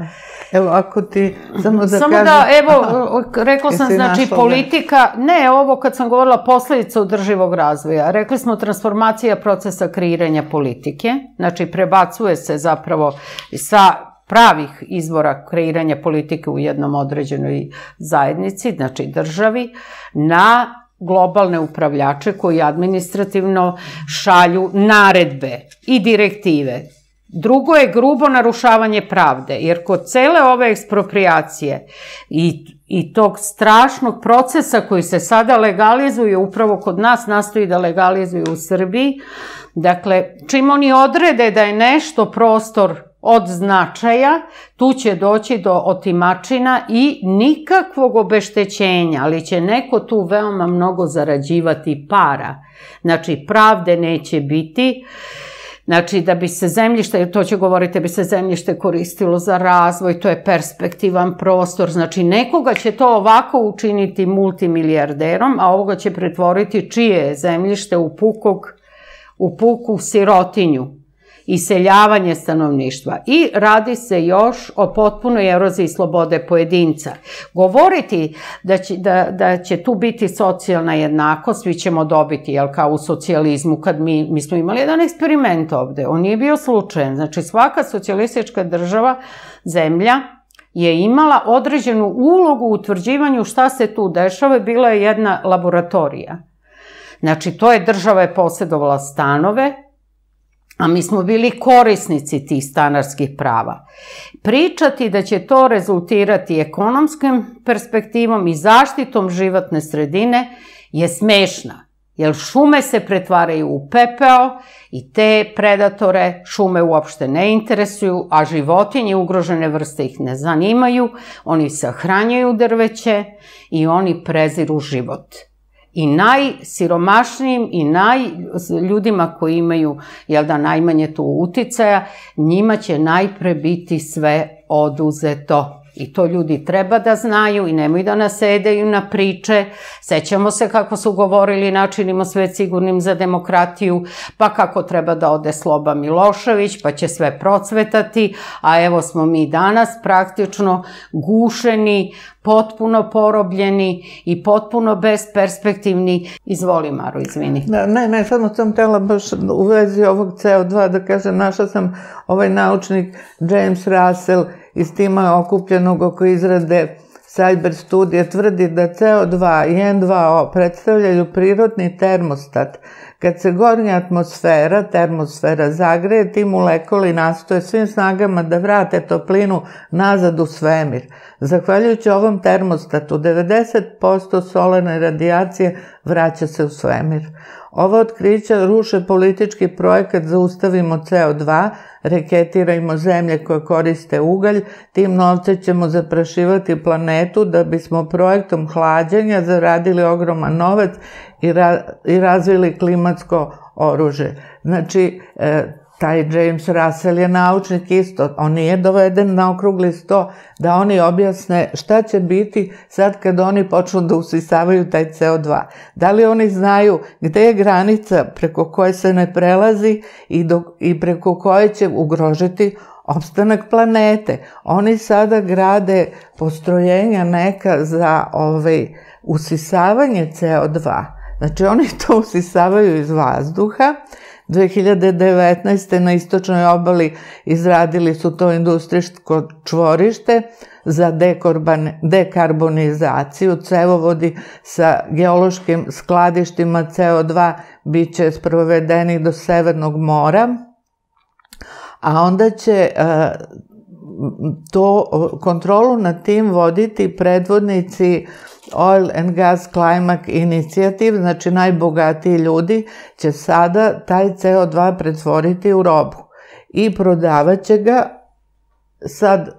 Evo, ako ti samo da Samo kažem... da, evo, rekla sam, znači, politika, ne, ovo kad sam govorila posledica održivog razvoja, rekli smo transformacija procesa kreiranja politike, znači prebacuje se zapravo sa pravih izvora kreiranja politike u jednom određenoj zajednici, znači državi, na globalne upravljače koji administrativno šalju naredbe i direktive. Drugo je grubo narušavanje pravde, jer kod cele ove ekspropriacije i, i tog strašnog procesa koji se sada legalizuje, upravo kod nas nastoji da legalizuje u Srbiji, dakle, čim oni odrede da je nešto prostor od značaja, tu će doći do otimačina i nikakvog obeštećenja, ali će neko tu veoma mnogo zarađivati para. Znači, pravde neće biti. Znači, da bi se zemljište, to će govoriti, da bi se zemljište koristilo za razvoj, to je perspektivan prostor, znači nekoga će to ovako učiniti multimilijarderom, a ovoga će pretvoriti čije je zemljište u pukog, u puku sirotinju iseljavanje stanovništva i radi se još o potpunoj eroziji slobode pojedinca. Govoriti da će, da, da će tu biti socijalna jednakost, svi ćemo dobiti, jel kao u socijalizmu, kad mi, mi smo imali jedan eksperiment ovde, on nije bio slučajan, znači svaka socijalistička država, zemlja, je imala određenu ulogu u utvrđivanju šta se tu dešava, bila je jedna laboratorija. Znači, to je država je posjedovala stanove, a mi smo bili korisnici tih stanarskih prava. Pričati da će to rezultirati ekonomskim perspektivom i zaštitom životne sredine je smešna, jer šume se pretvaraju u pepeo i te predatore šume uopšte ne interesuju, a životinje ugrožene vrste ih ne zanimaju, oni sahranjaju drveće i oni preziru život i najsiromašnijim i naj, ljudima koji imaju jel da, najmanje tu uticaja, njima će najpre biti sve oduzeto. I to ljudi treba da znaju i nemoj da nasedaju na priče. Sećamo se kako su govorili načinimo sve sigurnim za demokratiju, pa kako treba da ode Sloba Milošević, pa će sve procvetati, a evo smo mi danas praktično gušeni, potpuno porobljeni i potpuno besperspektivni. Izvoli, Maro, izvini. Ne, ne, samo sam tela baš u vezi ovog CO2 da kažem, našla sam ovaj naučnik James Russell iz tima okupljenog oko izrade Cyber studije tvrdi da CO2 i N2O predstavljaju prirodni termostat. Kad se gornja atmosfera, termosfera zagreje, ti molekuli nastoje svim snagama da vrate toplinu nazad u svemir. Zahvaljujući ovom termostatu, 90% solarne radijacije vraća se u svemir. Ova otkrića ruše politički projekat Zaustavimo CO2, reketirajmo zemlje koje koriste ugalj, tim novce ćemo zaprašivati planetu da bismo projektom hlađenja zaradili ogroman novac i, i razvili klimatsko oruže. Znači, e, taj James Russell je naučnik isto, on nije doveden na okrugli sto da oni objasne šta će biti sad kad oni počnu da usisavaju taj CO2. Da li oni znaju gde je granica preko koje se ne prelazi i, do, i preko koje će ugrožiti opstanak planete. Oni sada grade postrojenja neka za ovaj, usisavanje CO2. Znači oni to usisavaju iz vazduha, 2019. na istočnoj obali izradili su to industrijsko čvorište za dekarbonizaciju. Cevovodi sa geološkim skladištima CO2 bit će sprovedeni do Severnog mora, a onda će e, to kontrolu nad tim voditi predvodnici Oil and Gas Climate Initiative, znači najbogatiji ljudi, će sada taj CO2 pretvoriti u robu i prodavaće ga sad,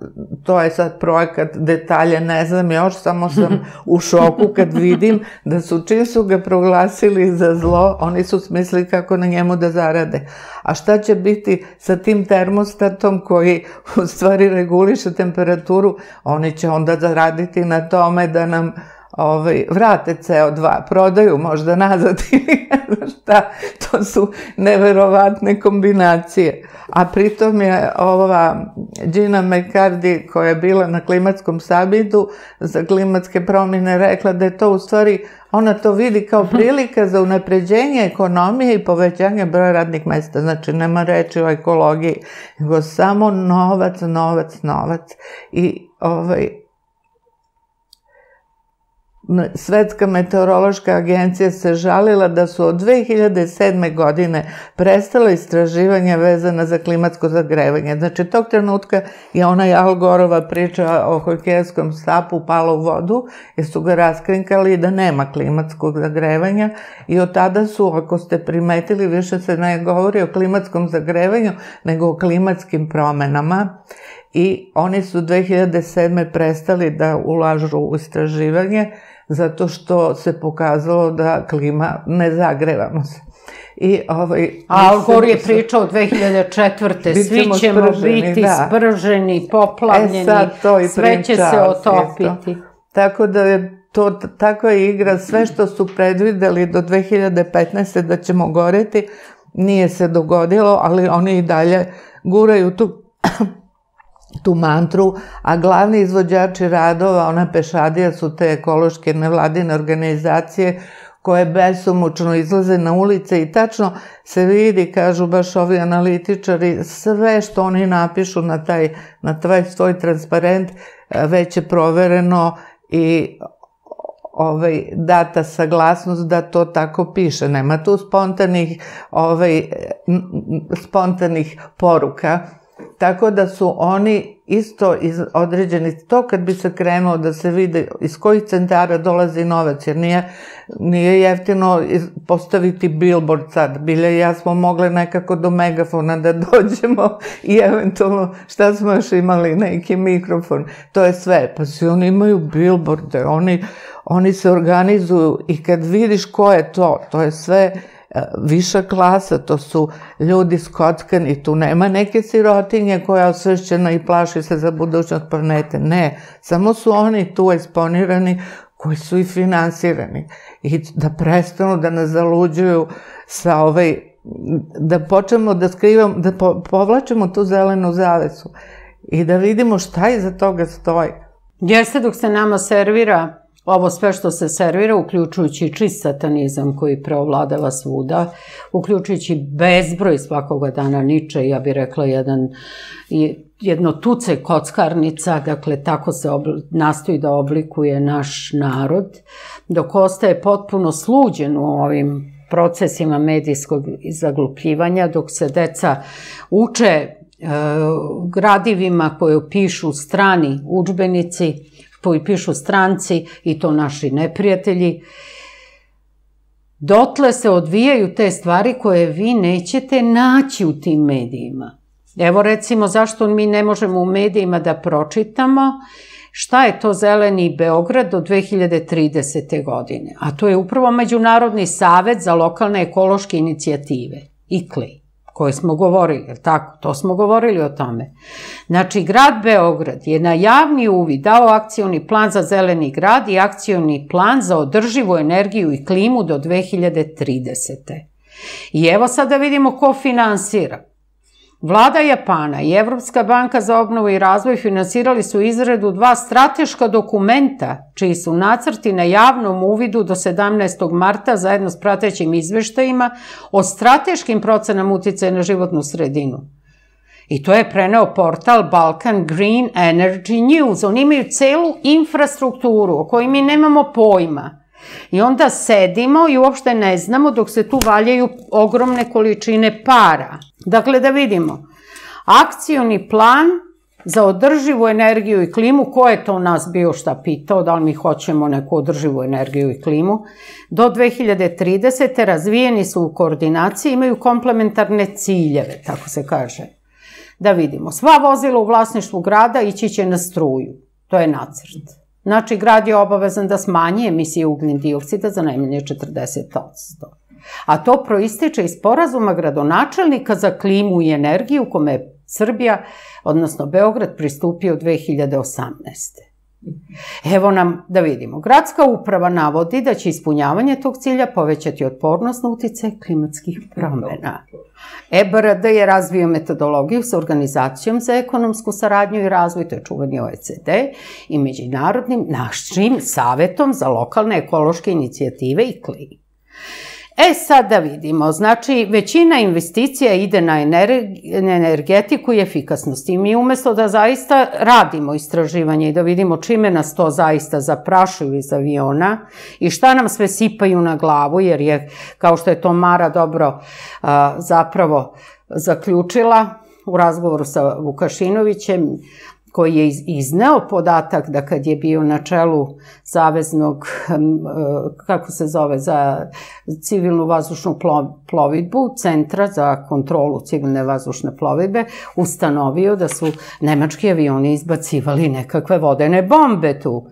to je sad projekat, detalje ne znam još, samo sam u šoku kad vidim da su čim su ga proglasili za zlo, oni su smislili kako na njemu da zarade. A šta će biti sa tim termostatom koji u stvari reguliše temperaturu, oni će onda zaraditi na tome da nam ovaj, vrate CO2, prodaju možda nazad ili ne znam šta, to su neverovatne kombinacije. A pritom je ova Gina McCarthy koja je bila na klimatskom sabitu za klimatske promjene rekla da je to u stvari, ona to vidi kao prilika za unapređenje ekonomije i povećanje broja radnih mesta. Znači nema reči o ekologiji, nego samo novac, novac, novac. I ovaj, Svetska meteorološka agencija se žalila da su od 2007. godine prestala istraživanja vezana za klimatsko zagrevanje. Znači, tog trenutka je ona Al Gorova priča o hokejskom stapu pala u vodu, jer su ga raskrinkali da nema klimatskog zagrevanja i od tada su, ako ste primetili, više se ne govori o klimatskom zagrevanju, nego o klimatskim promenama i oni su 2007. prestali da ulažu u istraživanje zato što se pokazalo da klima ne zagrevamo se. I ovaj, Al Gore je pričao 2004. Svi ćemo sprženi, biti da. sprženi, poplavljeni, e sad, to i sve će se otopiti. Isto. Tako da je to takva igra, sve što su predvideli do 2015. da ćemo goreti, nije se dogodilo, ali oni i dalje guraju tu tu mantru, a glavni izvođači radova, ona pešadija su te ekološke nevladine organizacije koje besomučno izlaze na ulice i tačno se vidi, kažu baš ovi analitičari, sve što oni napišu na taj, na taj svoj transparent već je provereno i ovaj, data saglasnost da to tako piše. Nema tu spontanih, ovaj, spontanih poruka Tako da su oni isto iz određeni, to kad bi se krenulo da se vide iz kojih centara dolazi novac, jer nije, nije jeftino postaviti billboard sad. Bilje i ja smo mogle nekako do megafona da dođemo i eventualno šta smo još imali, neki mikrofon. To je sve. Pa svi oni imaju billboarde, oni, oni se organizuju i kad vidiš ko je to, to je sve viša klasa, to su ljudi skockani, tu nema neke sirotinje koja je osvršćena i plaši se za budućnost planete. Ne, samo su oni tu eksponirani koji su i finansirani. I da prestanu da nas zaluđuju sa ovaj, da počnemo da skrivamo, da po, povlačimo tu zelenu zavesu i da vidimo šta iza toga stoji. Jeste dok se nama servira Ovo sve što se servira, uključujući čist satanizam koji preovladava svuda, uključujući bezbroj svakoga dana Niče, ja bih rekla jedan, jedno tuce kockarnica, dakle tako se nastoji da oblikuje naš narod, dok ostaje potpuno sluđen u ovim procesima medijskog zaglupljivanja, dok se deca uče e, gradivima koje pišu strani učbenici, koji pišu stranci i to naši neprijatelji, dotle se odvijaju te stvari koje vi nećete naći u tim medijima. Evo recimo zašto mi ne možemo u medijima da pročitamo šta je to Zeleni Beograd do 2030. godine. A to je upravo Međunarodni savet za lokalne ekološke inicijative, ICLEI koje smo govorili, je tako? To smo govorili o tome. Znači, grad Beograd je na javni uvid dao akcioni plan za zeleni grad i akcioni plan za održivu energiju i klimu do 2030. I evo sad da vidimo ko finansira. Vlada Japana i Evropska banka za obnovu i razvoj finansirali su izradu dva strateška dokumenta, čiji su nacrti na javnom uvidu do 17. marta zajedno s pratećim izveštajima o strateškim procenama uticaja na životnu sredinu. I to je preneo portal Balkan Green Energy News. Oni imaju celu infrastrukturu o kojoj mi nemamo pojma. I onda sedimo i uopšte ne znamo dok se tu valjaju ogromne količine para. Dakle, da vidimo. Akcioni plan za održivu energiju i klimu, ko je to u nas bio šta pitao, da li mi hoćemo neku održivu energiju i klimu, do 2030. razvijeni su u koordinaciji, imaju komplementarne ciljeve, tako se kaže. Da vidimo, sva vozila u vlasništvu grada ići će na struju. To je nacrt. Znači, grad je obavezan da smanji emisije ugljen dioksida za najmanje 40%. A to proističe iz porazuma gradonačelnika za klimu i energiju kome je Srbija, odnosno Beograd, pristupio 2018. Evo nam da vidimo. Gradska uprava navodi da će ispunjavanje tog cilja povećati otpornost na utice klimatskih promena. EBRD je razvio metodologiju sa organizacijom za ekonomsku saradnju i razvoj, to je čuvani OECD, i međunarodnim našim savetom za lokalne ekološke inicijative i KLI. E sad da vidimo, znači većina investicija ide na energetiku i efikasnost. I mi umesto da zaista radimo istraživanje i da vidimo čime nas to zaista zaprašuju iz aviona i šta nam sve sipaju na glavu, jer je, kao što je to Mara dobro zapravo zaključila u razgovoru sa Vukašinovićem, koji je izneo podatak da kad je bio na čelu Saveznog, e, kako se zove, za civilnu vazdušnu plovidbu, Centra za kontrolu civilne vazdušne plovidbe, ustanovio da su nemački avioni izbacivali nekakve vodene bombe tu.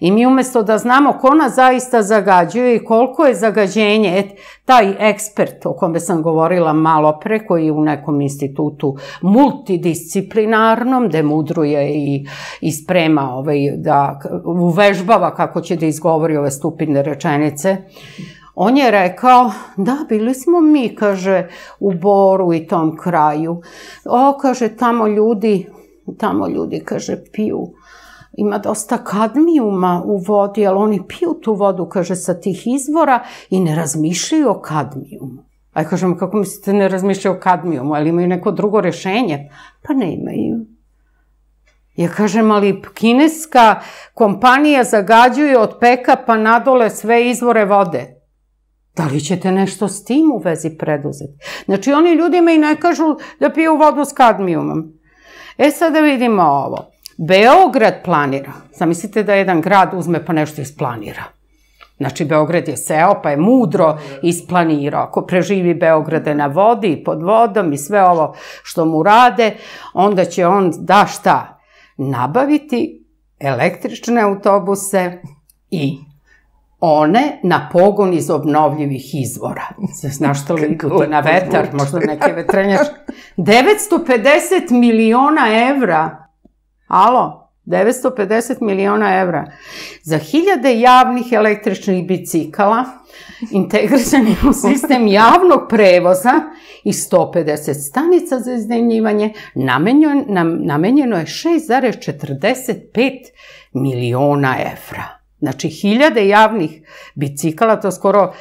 I mi umesto da znamo ko nas zaista zagađuje i koliko je zagađenje, taj ekspert o kome sam govorila malo pre, koji je u nekom institutu multidisciplinarnom, gde mudruje i, i sprema, ovaj, da uvežbava kako će da izgovori ove stupidne rečenice, On je rekao, da, bili smo mi, kaže, u Boru i tom kraju. O, kaže, tamo ljudi, tamo ljudi, kaže, piju ima dosta kadmijuma u vodi, ali oni piju tu vodu, kaže, sa tih izvora i ne razmišljaju o kadmijumu. A ja kažem, kako mislite ne razmišljaju o kadmijumu, ali imaju neko drugo rešenje? Pa ne imaju. Ja kažem, ali kineska kompanija zagađuje od peka pa nadole sve izvore vode. Da li ćete nešto s tim u vezi preduzeti? Znači, oni ljudima i ne kažu da piju vodu s kadmijumom. E sad da vidimo ovo. Beograd planira. Zamislite da jedan grad uzme pa nešto isplanira. Znači, Beograd je seo, pa je mudro isplanirao. Ako preživi Beograde na vodi, pod vodom i sve ovo što mu rade, onda će on, da šta, nabaviti električne autobuse i one na pogon iz obnovljivih izvora. Znaš što li idu na vetar, možda neke vetrenjače. 950 miliona evra Alo, 950 miliona evra za hiljade javnih električnih bicikala integrisani u sistem javnog prevoza i 150 stanica za iznajmljivanje namenjeno, namenjeno je 6,45 miliona evra. Znači, hiljade javnih bicikala, to skoro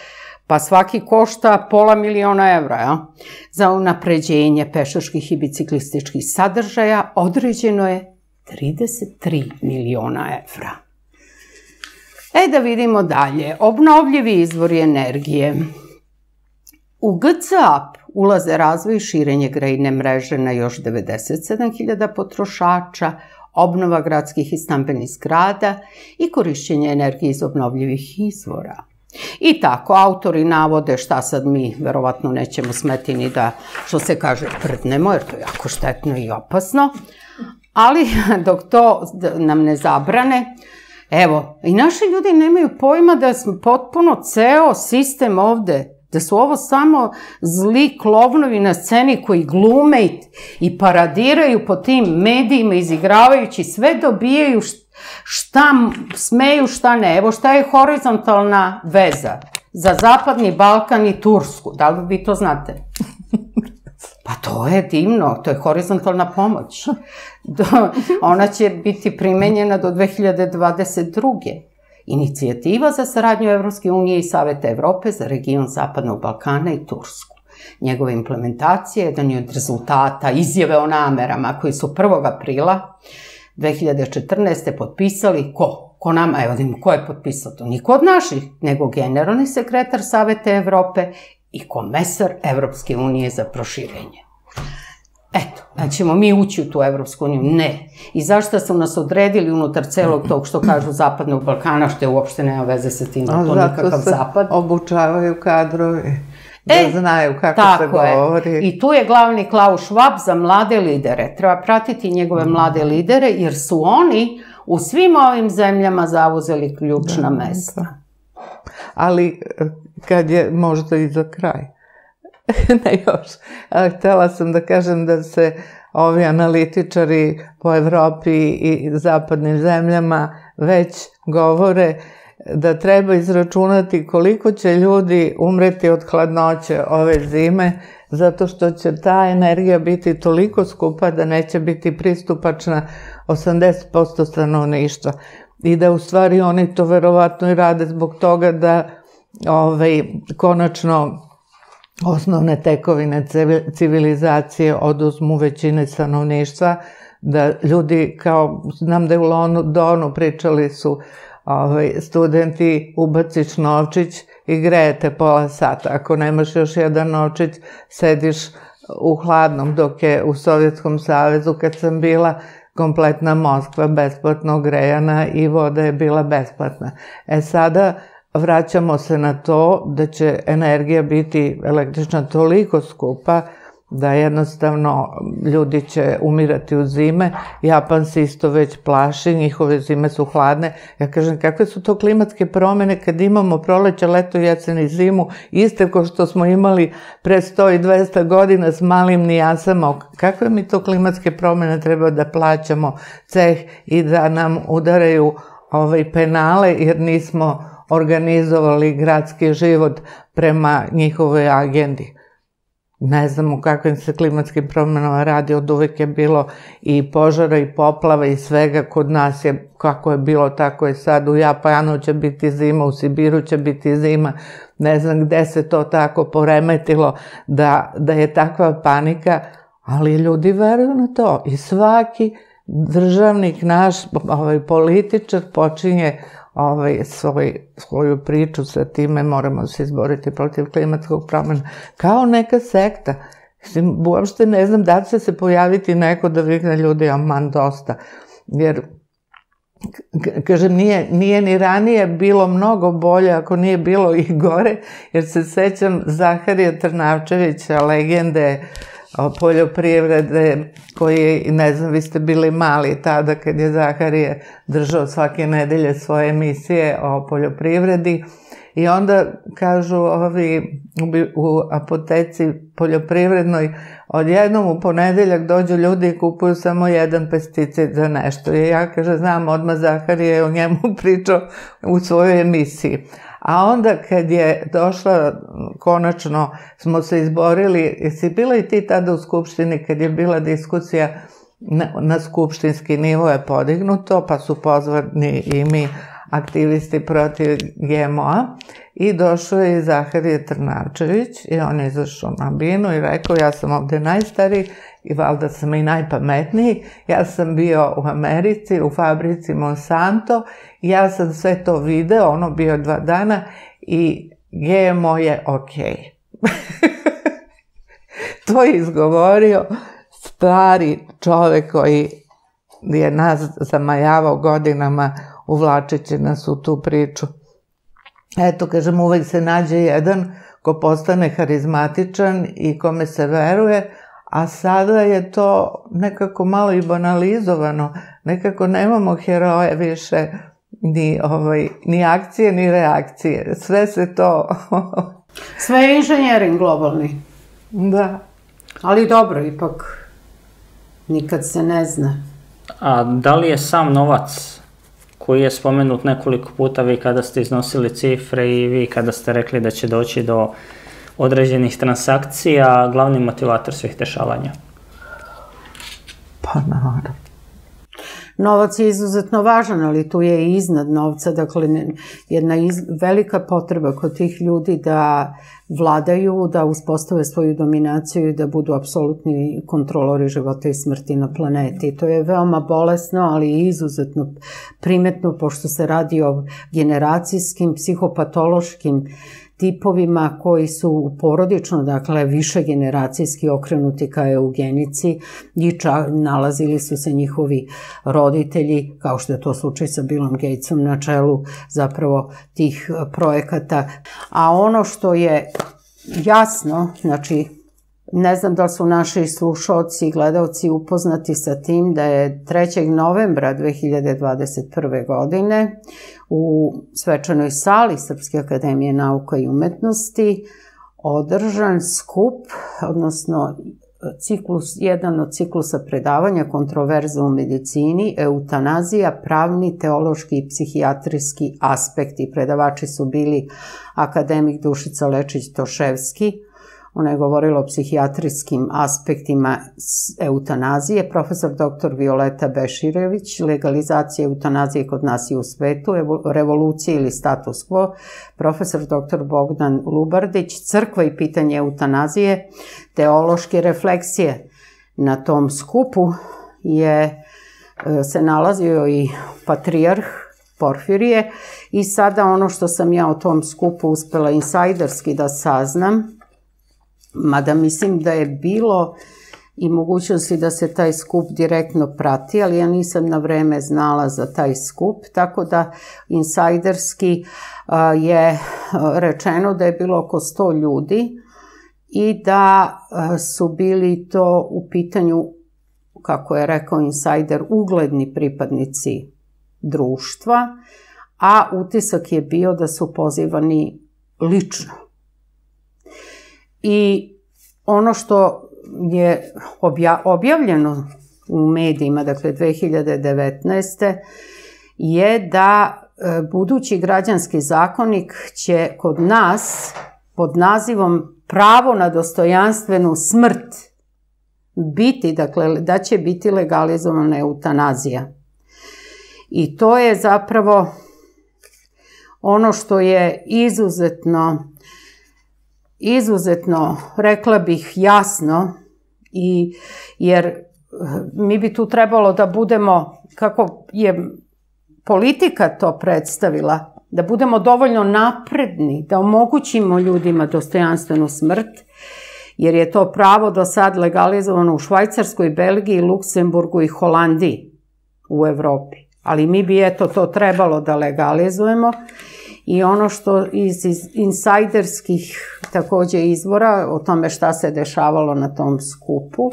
pa svaki košta pola miliona evra. Ja? Za unapređenje pešačkih i biciklističkih sadržaja određeno je 33 miliona evra. E da vidimo dalje. Obnovljivi izvori energije. U GCAP ulaze razvoj i širenje grejne mreže na još 97.000 potrošača, obnova gradskih i stambenih zgrada i korišćenje energije iz obnovljivih izvora. I tako, autori navode šta sad mi verovatno nećemo smeti ni da, što se kaže, prdnemo, jer to je jako štetno i opasno, ali dok to nam ne zabrane, evo, i naši ljudi nemaju pojma da smo potpuno ceo sistem ovde, da su ovo samo zli klovnovi na sceni koji glume i, paradiraju po tim medijima, izigravajući, sve dobijaju šta smeju, šta ne. Evo šta je horizontalna veza za Zapadni Balkan i Tursku. Da li vi to znate? Pa to je divno, to je horizontalna pomoć. Do, ona će biti primenjena do 2022. Inicijativa za saradnju Evropske unije i Saveta Evrope za region Zapadnog Balkana i Tursku. Njegova implementacija je jedan od rezultata izjave o namerama koji su 1. aprila 2014. potpisali ko? Ko nama, evo da ko je potpisao to? Niko od naših, nego generalni sekretar Saveta Evrope i komesar Evropske unije za proširenje. Eto, da ćemo mi ući u tu Evropsku uniju? Ne. I zašto su nas odredili unutar celog tog što kažu Zapadnog Balkana, što je uopšte nema veze sa tim, da to nikakav zapad? obučavaju kadrovi da e, znaju kako se govori. Je. I tu je glavni Klaus Schwab za mlade lidere. Treba pratiti njegove mlade lidere, jer su oni u svim ovim zemljama zauzeli ključna da, mesta. Da. Ali kad je možda i za kraj. ne još. Htela sam da kažem da se ovi analitičari po Evropi i zapadnim zemljama već govore da treba izračunati koliko će ljudi umreti od hladnoće ove zime, zato što će ta energija biti toliko skupa da neće biti pristupačna 80% stanovništva. I da u stvari oni to verovatno i rade zbog toga da ovaj, konačno osnovne tekovine civilizacije oduzmu većine stanovništva, da ljudi kao, znam da je u Londonu pričali su ovaj, studenti ubaciš novčić i grejete pola sata. Ako nemaš još jedan novčić, sediš u hladnom, dok je u Sovjetskom savezu kad sam bila kompletna Moskva besplatno grejana i voda je bila besplatna. E sada vraćamo se na to da će energija biti električna toliko skupa da jednostavno ljudi će umirati u zime. Japan se isto već plaši, njihove zime su hladne. Ja kažem, kakve su to klimatske promene kad imamo proleće, leto, jesen i zimu, iste ko što smo imali pre 100 i 200 godina s malim nijasama. Kakve mi to klimatske promene treba da plaćamo ceh i da nam udaraju ovaj penale jer nismo organizovali gradski život prema njihovoj agendi. Ne znam u kakvim se klimatskim promenama radi, od uvek je bilo i požara i poplava i svega, kod nas je kako je bilo, tako je sad, u Japanu će biti zima, u Sibiru će biti zima, ne znam gde se to tako poremetilo da, da je takva panika, ali ljudi veruju na to. I svaki državnik naš, ovaj političar počinje ovaj, svoj, svoju priču sa time, moramo se izboriti protiv klimatskog promena, kao neka sekta. Mislim, uopšte ne znam da će se pojaviti neko da vikne ljudi, aman dosta. Jer, kažem, nije, nije ni ranije bilo mnogo bolje, ako nije bilo i gore, jer se sećam Zaharija Trnavčevića, legende, poljoprivrede koji, ne znam, vi ste bili mali tada kad je Zaharije držao svake nedelje svoje emisije o poljoprivredi i onda kažu ovi u apoteci poljoprivrednoj odjednom u ponedeljak dođu ljudi i kupuju samo jedan pesticid za nešto. I ja, kaže, znam, odmah Zaharije o njemu pričao u svojoj emisiji. A onda kad je došla, konačno smo se izborili, jesi bila i ti tada u Skupštini kad je bila diskusija na, skupštinski nivo je podignuto, pa su pozvani i mi aktivisti protiv GMO-a i došao je Zaharije Trnavčević i on je izašao na binu i rekao ja sam ovde najstariji i valjda sam i najpametniji. Ja sam bio u Americi, u fabrici Monsanto, ja sam sve to video, ono bio dva dana i GMO je ok. to je izgovorio stari čovek koji je nas zamajavao godinama uvlačeći nas u tu priču. Eto, kažem, uvek se nađe jedan ko postane harizmatičan i kome se veruje, a sada je to nekako malo i banalizovano, nekako nemamo heroje više, ni, ovaj, ni akcije, ni reakcije, sve se to... sve je inženjering globalni. Da. Ali dobro, ipak nikad se ne zna. A da li je sam novac koji je spomenut nekoliko puta vi kada ste iznosili cifre i vi kada ste rekli da će doći do određenih transakcija glavni motivator svih dešavanja? Pa naravno. Novac je izuzetno važan, ali tu je i iznad novca, dakle jedna iz, velika potreba kod tih ljudi da vladaju, da uspostave svoju dominaciju i da budu apsolutni kontrolori života i smrti na planeti. To je veoma bolesno, ali i izuzetno primetno, pošto se radi o generacijskim, psihopatološkim tipovima koji su porodično, dakle više generacijski okrenuti ka eugenici i čak nalazili su se njihovi roditelji, kao što je to slučaj sa Billom Gatesom na čelu zapravo tih projekata. A ono što je jasno, znači Ne znam da li su naši slušalci i gledalci upoznati sa tim da je 3. novembra 2021. godine u svečanoj sali Srpske akademije nauka i umetnosti održan skup, odnosno ciklus, jedan od ciklusa predavanja kontroverza u medicini, eutanazija, pravni, teološki i psihijatrijski aspekti. Predavači su bili akademik Dušica Lečić-Toševski, Ona je govorila o psihijatrijskim aspektima eutanazije. Profesor dr. Violeta Beširević, legalizacija eutanazije kod nas i u svetu, revolucija ili status quo. Profesor dr. Bogdan Lubardić, crkva i pitanje eutanazije, teološke refleksije. Na tom skupu je e, se nalazio i patrijarh Porfirije i sada ono što sam ja o tom skupu uspela insajderski da saznam, mada mislim da je bilo i mogućnosti da se taj skup direktno prati, ali ja nisam na vreme znala za taj skup, tako da insajderski je rečeno da je bilo oko 100 ljudi i da su bili to u pitanju, kako je rekao insajder, ugledni pripadnici društva, a utisak je bio da su pozivani lično. I ono što je objavljeno u medijima, dakle 2019. je da e, budući građanski zakonik će kod nas pod nazivom pravo na dostojanstvenu smrt biti, dakle da će biti legalizovana eutanazija. I to je zapravo ono što je izuzetno izuzetno, rekla bih, jasno i jer eh, mi bi tu trebalo da budemo, kako je politika to predstavila, da budemo dovoljno napredni, da omogućimo ljudima dostojanstvenu smrt, jer je to pravo do sad legalizovano u Švajcarskoj, Belgiji, Luksemburgu i Holandiji u Evropi. Ali mi bi eto to trebalo da legalizujemo i ono što iz, iz insajderskih takođe izvora o tome šta se dešavalo na tom skupu,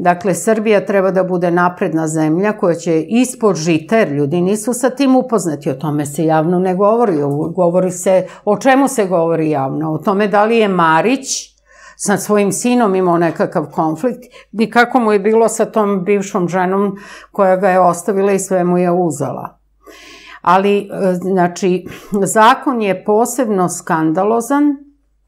Dakle, Srbija treba da bude napredna zemlja koja će ispod žita, jer ljudi nisu sa tim upoznati, o tome se javno ne govori. Govori se, o čemu se govori javno? O tome da li je Marić sa svojim sinom imao nekakav konflikt i kako mu je bilo sa tom bivšom ženom koja ga je ostavila i sve mu je uzala ali e, znači zakon je posebno skandalozan,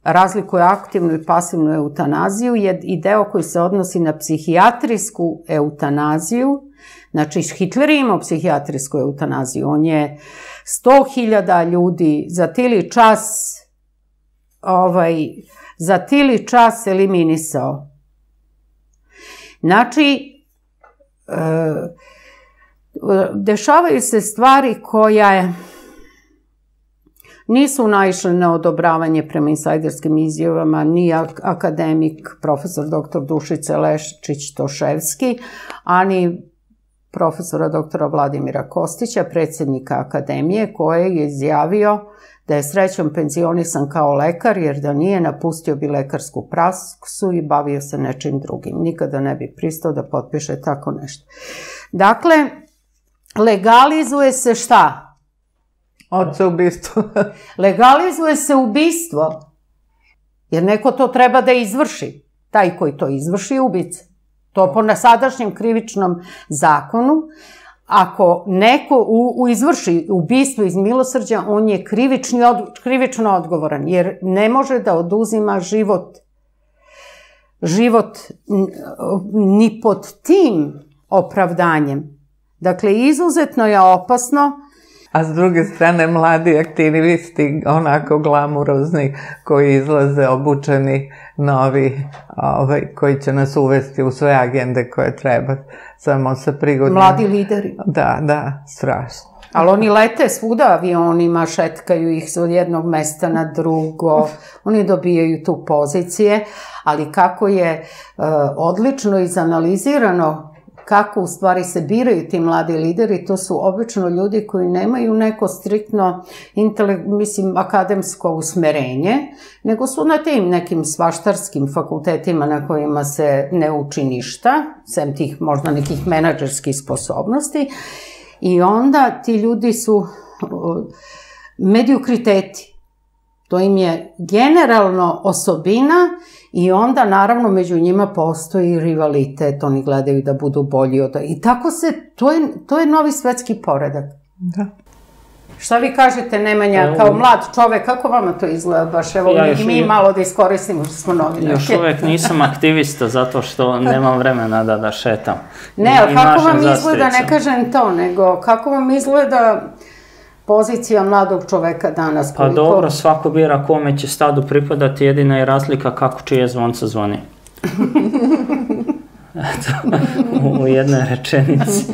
razlikuje aktivnu i pasivnu eutanaziju je i deo koji se odnosi na psihijatrijsku eutanaziju, Znači, Hitler je imao psihijatrijsku eutanaziju. On je 100.000 ljudi za tili čas ovaj, za tili čas eliminisao. Znači, e, dešavaju se stvari koja nisu naišle na odobravanje prema insajderskim izjavama ni akademik profesor dr. Dušice Leščić-Toševski, ani profesora dr. Vladimira Kostića, predsednika akademije, koje je izjavio da je srećom penzionisan kao lekar, jer da nije napustio bi lekarsku praksu i bavio se nečim drugim. Nikada ne bi pristao da potpiše tako nešto. Dakle, legalizuje se šta? Oce ubistvo. legalizuje se ubistvo. Jer neko to treba da izvrši. Taj koji to izvrši je ubica. To po sadašnjem krivičnom zakonu. Ako neko u, u izvrši ubistvo iz milosrđa, on je krivični od, krivično odgovoran, jer ne može da oduzima život život ni pod tim opravdanjem. Dakle, izuzetno je opasno A s druge strane, mladi aktivisti, onako glamurozni, koji izlaze obučeni, novi, ovaj, koji će nas uvesti u sve agende koje treba, samo sa prigodnim... Mladi lideri. Da, da, strašno. Ali oni lete svuda avionima, šetkaju ih od jednog mesta na drugo, oni dobijaju tu pozicije, ali kako je uh, odlično izanalizirano kako u stvari se biraju ti mladi lideri, to su obično ljudi koji nemaju neko striktno, mislim, akademsko usmerenje, nego su na tim nekim svaštarskim fakultetima na kojima se ne uči ništa, sem tih možda nekih menadžerskih sposobnosti, i onda ti ljudi su mediokriteti. To im je generalno osobina i onda naravno među njima postoji rivalitet, oni gledaju da budu bolji od... I tako se, to je, to je novi svetski poredak. Da. Šta vi kažete, Nemanja, kao mlad čovek, kako vama to izgleda baš? Evo, ja mi, mi malo da iskoristimo što smo novinarke. Još uvek nisam aktivista zato što nemam vremena da, da šetam. Ne, ali kako vam izgleda, ne kažem to, nego kako vam izgleda pozicija mladog čoveka danas? Pa koliko... Pa dobro, svako bira kome će stadu pripadati, jedina je razlika kako čije zvonca zvoni. Eto, u jednoj rečenici.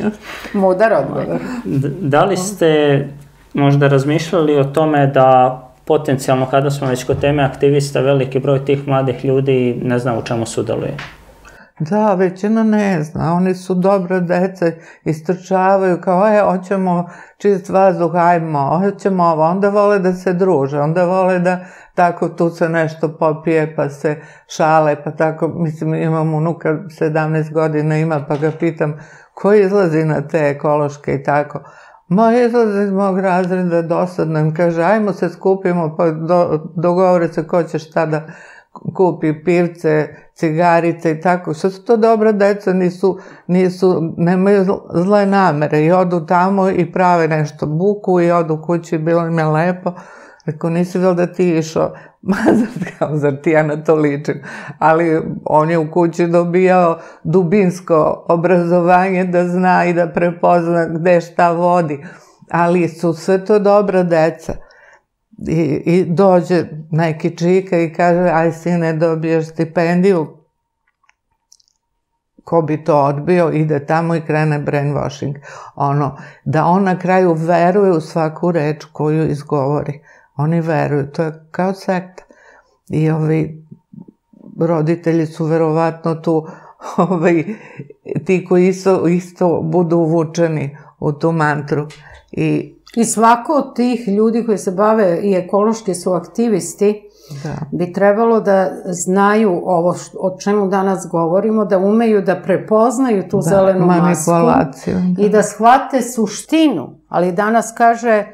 Mudar odgovor. Da li ste možda razmišljali o tome da potencijalno kada smo već kod teme aktivista, veliki broj tih mladih ljudi ne zna u čemu sudaluje? Da, većina ne zna, oni su dobro deca, istrčavaju kao, e, hoćemo čist vazduh, ajmo, hoćemo ovo, onda vole da se druže, onda vole da tako tu se nešto popije, pa se šale, pa tako, mislim, imam unuka 17 godina ima, pa ga pitam, ko izlazi na te ekološke i tako, Ma izlaze iz mog razreda dosadno. Im kaže ajmo se skupimo pa do, dogovore se ko će šta da kupi pivce, cigarice i tako. Što su to dobra deca, nisu, nisu, nemaju zle namere i odu tamo i prave nešto buku i odu kući, bilo im je lepo. Rekao, nisi vel da ti išao, ma kao, zar ti ja na to ličim? Ali on je u kući dobijao dubinsko obrazovanje da zna i da prepozna gde šta vodi. Ali su sve to dobra deca. I, i dođe neki čika i kaže, aj sine, dobiješ stipendiju. Ko bi to odbio, ide tamo i krene brainwashing. Ono, da on na kraju veruje u svaku reč koju izgovori. Oni veruju, to je kao sekta. I ovi roditelji su verovatno tu ovaj, ti koji isto, isto budu uvučeni u tu mantru. I, I svako od tih ljudi koji se bave i ekološki su aktivisti, da. bi trebalo da znaju ovo što, o čemu danas govorimo, da umeju da prepoznaju tu da, zelenu masku da. i da shvate suštinu. Ali danas kaže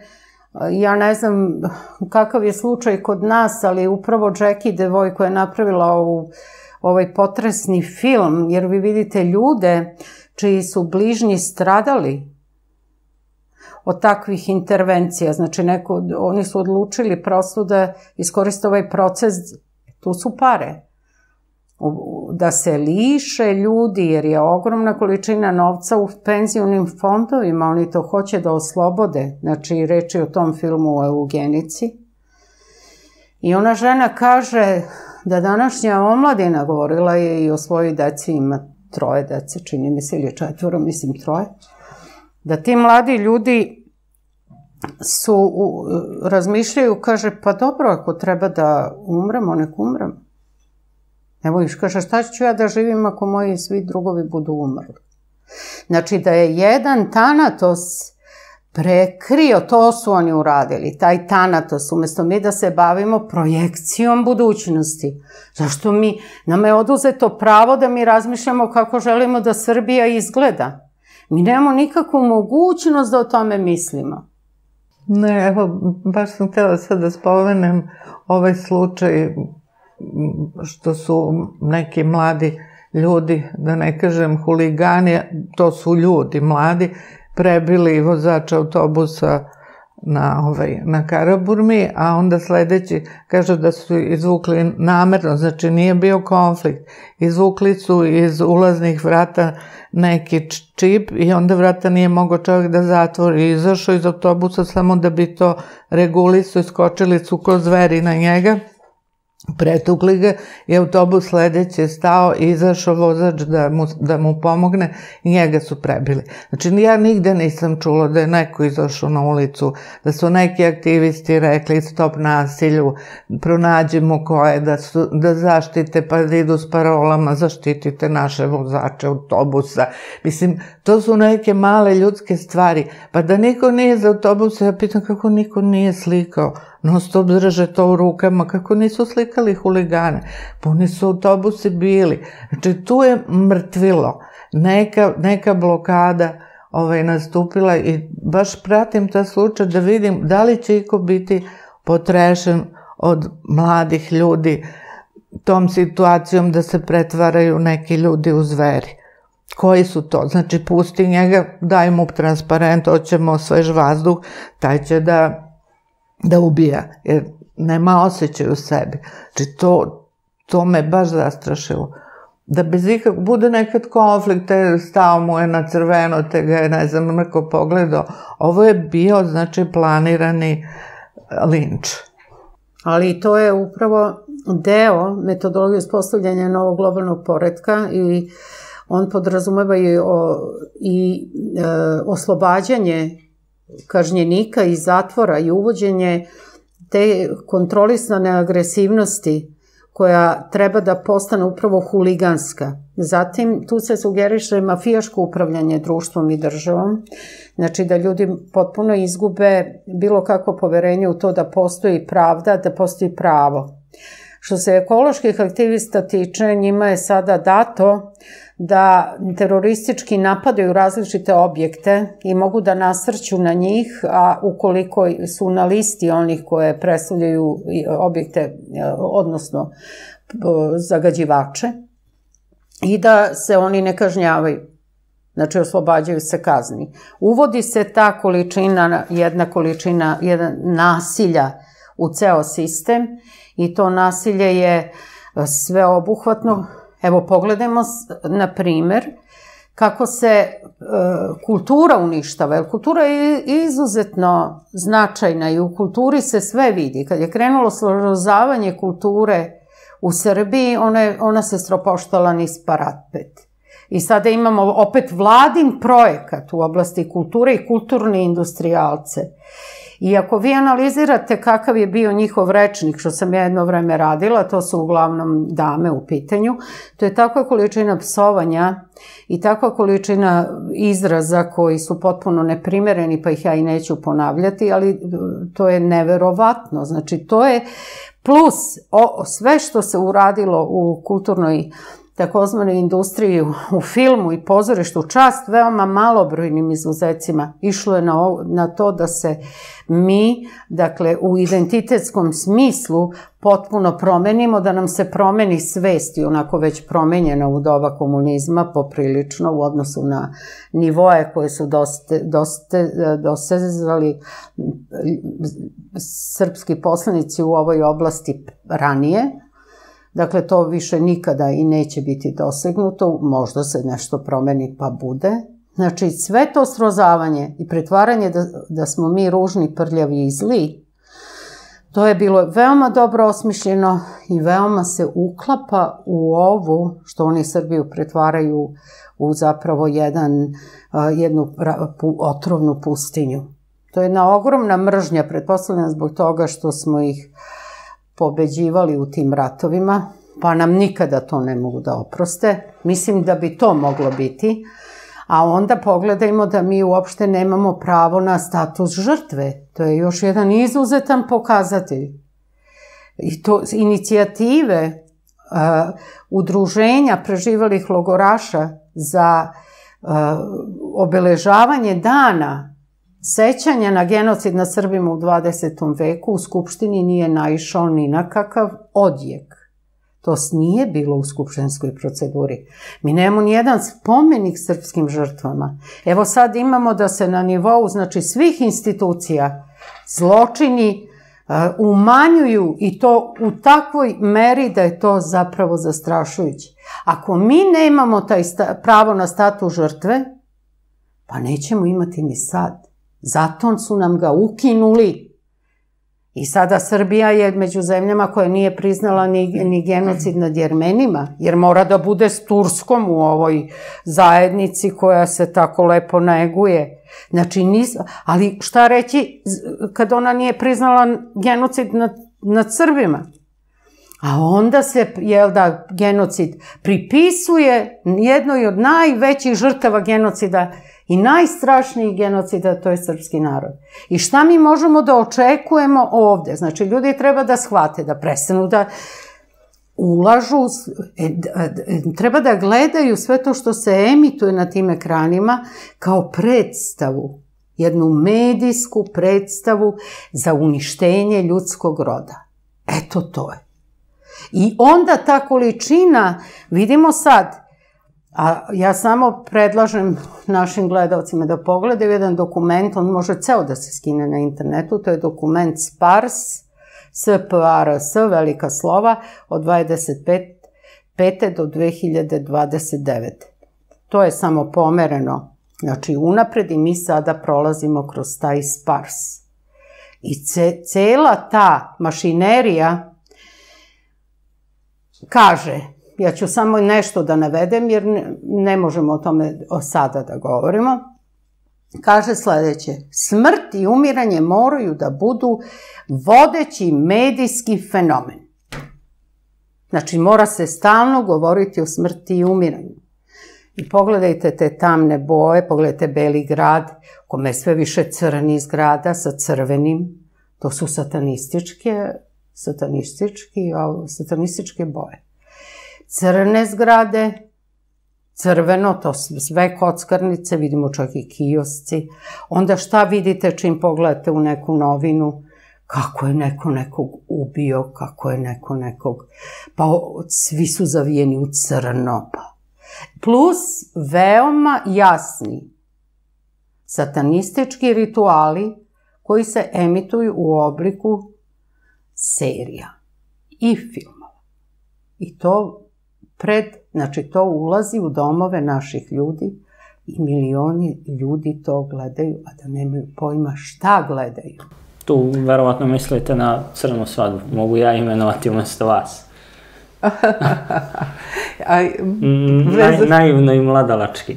Ja ne znam kakav je slučaj kod nas, ali upravo Jackie Devoj koja je napravila ovu, ovaj potresni film, jer vi vidite ljude čiji su bližnji stradali od takvih intervencija. Znači, neko, oni su odlučili prosto da iskoriste ovaj proces, tu su pare da se liše ljudi, jer je ogromna količina novca u penzionim fondovima, oni to hoće da oslobode, znači reči o tom filmu o eugenici. I ona žena kaže da današnja omladina govorila je i o svojoj deci, ima troje dece, čini mi se, ili četvoro, mislim troje, da ti mladi ljudi su, razmišljaju, kaže, pa dobro, ako treba da umremo, nek umremo. Evo iš kaže, šta ću ja da živim ako moji svi drugovi budu umrli? Znači da je jedan tanatos prekrio, to su oni uradili, taj tanatos, umesto mi da se bavimo projekcijom budućnosti. Zašto mi, nama je oduzeto pravo da mi razmišljamo kako želimo da Srbija izgleda. Mi nemamo nikakvu mogućnost da o tome mislimo. Ne, evo, baš sam htjela sad da spomenem ovaj slučaj što su neki mladi ljudi, da ne kažem huligani, to su ljudi mladi, prebili vozača autobusa na, ovaj, na Karaburmi, a onda sledeći kaže da su izvukli namerno, znači nije bio konflikt, izvukli su iz ulaznih vrata neki čip i onda vrata nije mogao čovjek da zatvori. Izašao iz autobusa samo da bi to regulisu, iskočili su ko zveri na njega pretukli ga i autobus sledeći stao i izašao vozač da mu, da mu pomogne i njega su prebili. Znači, ja nigde nisam čula da je neko izašao na ulicu, da su neki aktivisti rekli stop nasilju, pronađimo koje, da, su, da zaštite, pa da idu s parolama, zaštitite naše vozače autobusa. Mislim, to su neke male ljudske stvari. Pa da niko nije za autobusa, ja pitam kako niko nije slikao non stop drže to u rukama, kako nisu slikali huligane, puni su autobusi bili. Znači, tu je mrtvilo, neka, neka blokada ovaj, nastupila i baš pratim ta slučaj da vidim da li će iko biti potrešen od mladih ljudi tom situacijom da se pretvaraju neki ljudi u zveri. Koji su to? Znači, pusti njega, daj mu transparent, hoćemo svež vazduh, taj će da, da ubija, jer nema osjećaj u sebi. Znači, to, to me baš zastrašilo. Da bez ikak, bude nekad konflikt, te stao mu je na crveno, te ga je, ne znam, neko pogledao. Ovo je bio, znači, planirani linč. Ali to je upravo deo metodologije uspostavljanja novog globalnog poredka i on podrazumeva i, o, i e, oslobađanje kažnjenika iz zatvora i uvođenje te kontrolisane agresivnosti koja treba da postane upravo huliganska. Zatim, tu se sugeriše mafijaško upravljanje društvom i državom, znači da ljudi potpuno izgube bilo kako poverenje u to da postoji pravda, da postoji pravo. Što se ekoloških aktivista tiče, njima je sada dato da teroristički napadaju različite objekte i mogu da nasrću na njih, a ukoliko su na listi onih koje predstavljaju objekte, odnosno zagađivače, i da se oni ne kažnjavaju. Znači, oslobađaju se kazni. Uvodi se ta količina, jedna količina, jedan nasilja u ceo sistem i to nasilje je sveobuhvatno, Evo, pogledajmo, na primer, kako se e, kultura uništava. Jer kultura je izuzetno značajna i u kulturi se sve vidi. Kad je krenulo složavanje kulture u Srbiji, ona, je, ona se stropoštala niz paratpet. I sada imamo opet vladin projekat u oblasti kulture i kulturne industrijalce. I ako vi analizirate kakav je bio njihov rečnik, što sam ja jedno vreme radila, to su uglavnom dame u pitanju, to je takva količina psovanja i takva količina izraza koji su potpuno neprimereni, pa ih ja i neću ponavljati, ali to je neverovatno. Znači, to je plus o, sve što se uradilo u kulturnoj takozvanoj industriji u filmu i pozorištu čast veoma malobrojnim izuzecima. Išlo je na, na to da se mi, dakle, u identitetskom smislu potpuno promenimo, da nam se promeni svest i onako već promenjena u doba komunizma poprilično u odnosu na nivoje koje su doste, doste, dosezali srpski poslanici u ovoj oblasti ranije, Dakle, to više nikada i neće biti dosegnuto, možda se nešto promeni pa bude. Znači, sve to srozavanje i pretvaranje da, da smo mi ružni, prljavi i zli, to je bilo veoma dobro osmišljeno i veoma se uklapa u ovu, što oni Srbiju pretvaraju u zapravo jedan, jednu otrovnu pustinju. To je jedna ogromna mržnja, pretpostavljena zbog toga što smo ih pobeđivali u tim ratovima, pa nam nikada to ne mogu da oproste. Mislim da bi to moglo biti. A onda pogledajmo da mi uopšte nemamo pravo na status žrtve. To je još jedan izuzetan pokazatelj. I to inicijative uh, udruženja preživalih logoraša za uh, obeležavanje dana sećanja na genocid na Srbima u 20. veku u Skupštini nije naišao ni na kakav odjek. To nije bilo u skupštinskoj proceduri. Mi nemamo ni jedan spomenik srpskim žrtvama. Evo sad imamo da se na nivou, znači svih institucija, zločini uh, umanjuju i to u takvoj meri da je to zapravo zastrašujuće. Ako mi nemamo taj pravo na statu žrtve, pa nećemo imati ni sad. Zato su nam ga ukinuli. I sada Srbija je među zemljama koja nije priznala ni, ni genocid nad Jermenima, jer mora da bude s Turskom u ovoj zajednici koja se tako lepo neguje. Znači, nis, ali šta reći kad ona nije priznala genocid nad, nad Srbima? A onda se, jel da, genocid pripisuje jednoj od najvećih žrtava genocida I najstrašniji genocida to je srpski narod. I šta mi možemo da očekujemo ovde? Znači, ljudi treba da shvate, da prestanu da ulažu, e, e, treba da gledaju sve to što se emituje na tim ekranima kao predstavu, jednu medijsku predstavu za uništenje ljudskog roda. Eto to je. I onda ta količina, vidimo sad, A ja samo predlažem našim gledalcima da pogledaju jedan dokument, on može ceo da se skine na internetu, to je dokument SPARS, SPARS, velika slova, od 25. 5. do 2029. To je samo pomereno, znači unapred i mi sada prolazimo kroz taj SPARS. I ce, cela ta mašinerija kaže Ja ću samo nešto da navedem jer ne, možemo o tome o sada da govorimo. Kaže sledeće, smrt i umiranje moraju da budu vodeći medijski fenomen. Znači, mora se stalno govoriti o smrti i umiranju. I pogledajte te tamne boje, pogledajte Beli grad, kome je sve više crni zgrada sa crvenim. To su satanističke, satanistički, satanističke boje crne zgrade, crveno, to su sve kockarnice, vidimo čak i kiosci. Onda šta vidite čim pogledate u neku novinu? Kako je neko nekog ubio, kako je neko nekog... Pa svi su zavijeni u crno. Pa. Plus veoma jasni satanistički rituali koji se emituju u obliku serija i filmova. I to pred, znači to ulazi u domove naših ljudi i milioni ljudi to gledaju, a da nemaju pojma šta gledaju. Tu verovatno mislite na crnu svadbu. Mogu ja imenovati umesto vas. Aj, mm, Naj, naivno i mladalački.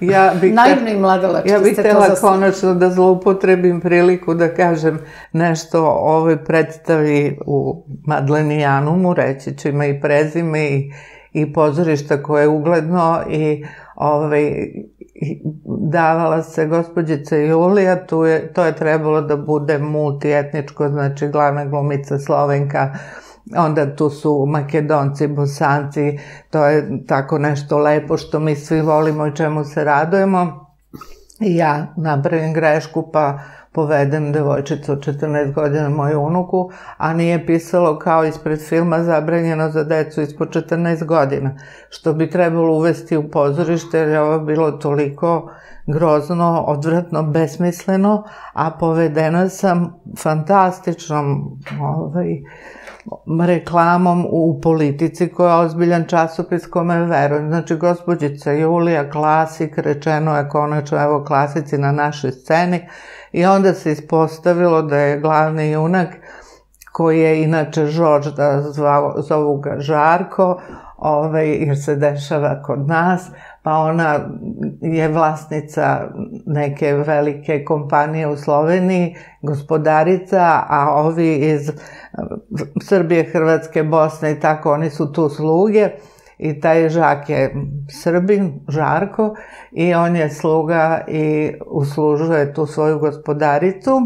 ja bih naivno i mladalački. Ja bih htela konačno da zloupotrebim priliku da kažem nešto o ovoj predstavi u Madlenijanumu, reći ću ima i prezime i, i pozorišta koje je ugledno i ovaj, davala se gospođica Julija, tu je, to je trebalo da bude multietničko, znači glavna glumica Slovenka, onda tu su makedonci, bosanci, to je tako nešto lepo što mi svi volimo i čemu se radujemo. I ja napravim grešku pa povedem devojčicu od 14 godina moju unuku, a nije pisalo kao ispred filma zabranjeno za decu ispod 14 godina, što bi trebalo uvesti u pozorište jer je ovo bilo toliko grozno, odvratno, besmisleno, a povedena sam fantastičnom ovaj, reklamom u politici koja je ozbiljan časopis kome verujem. Znači, gospođica Julija, klasik, rečeno je konačno, evo, klasici na našoj sceni i onda se ispostavilo da je glavni junak koji je inače Žorž, da zvao, zovu ga Žarko, ovaj, jer se dešava kod nas, pa ona je vlasnica neke velike kompanije u Sloveniji, gospodarica, a ovi iz Srbije, Hrvatske, Bosne i tako, oni su tu sluge. I taj Žak je Srbin, Žarko, i on je sluga i uslužuje tu svoju gospodaricu,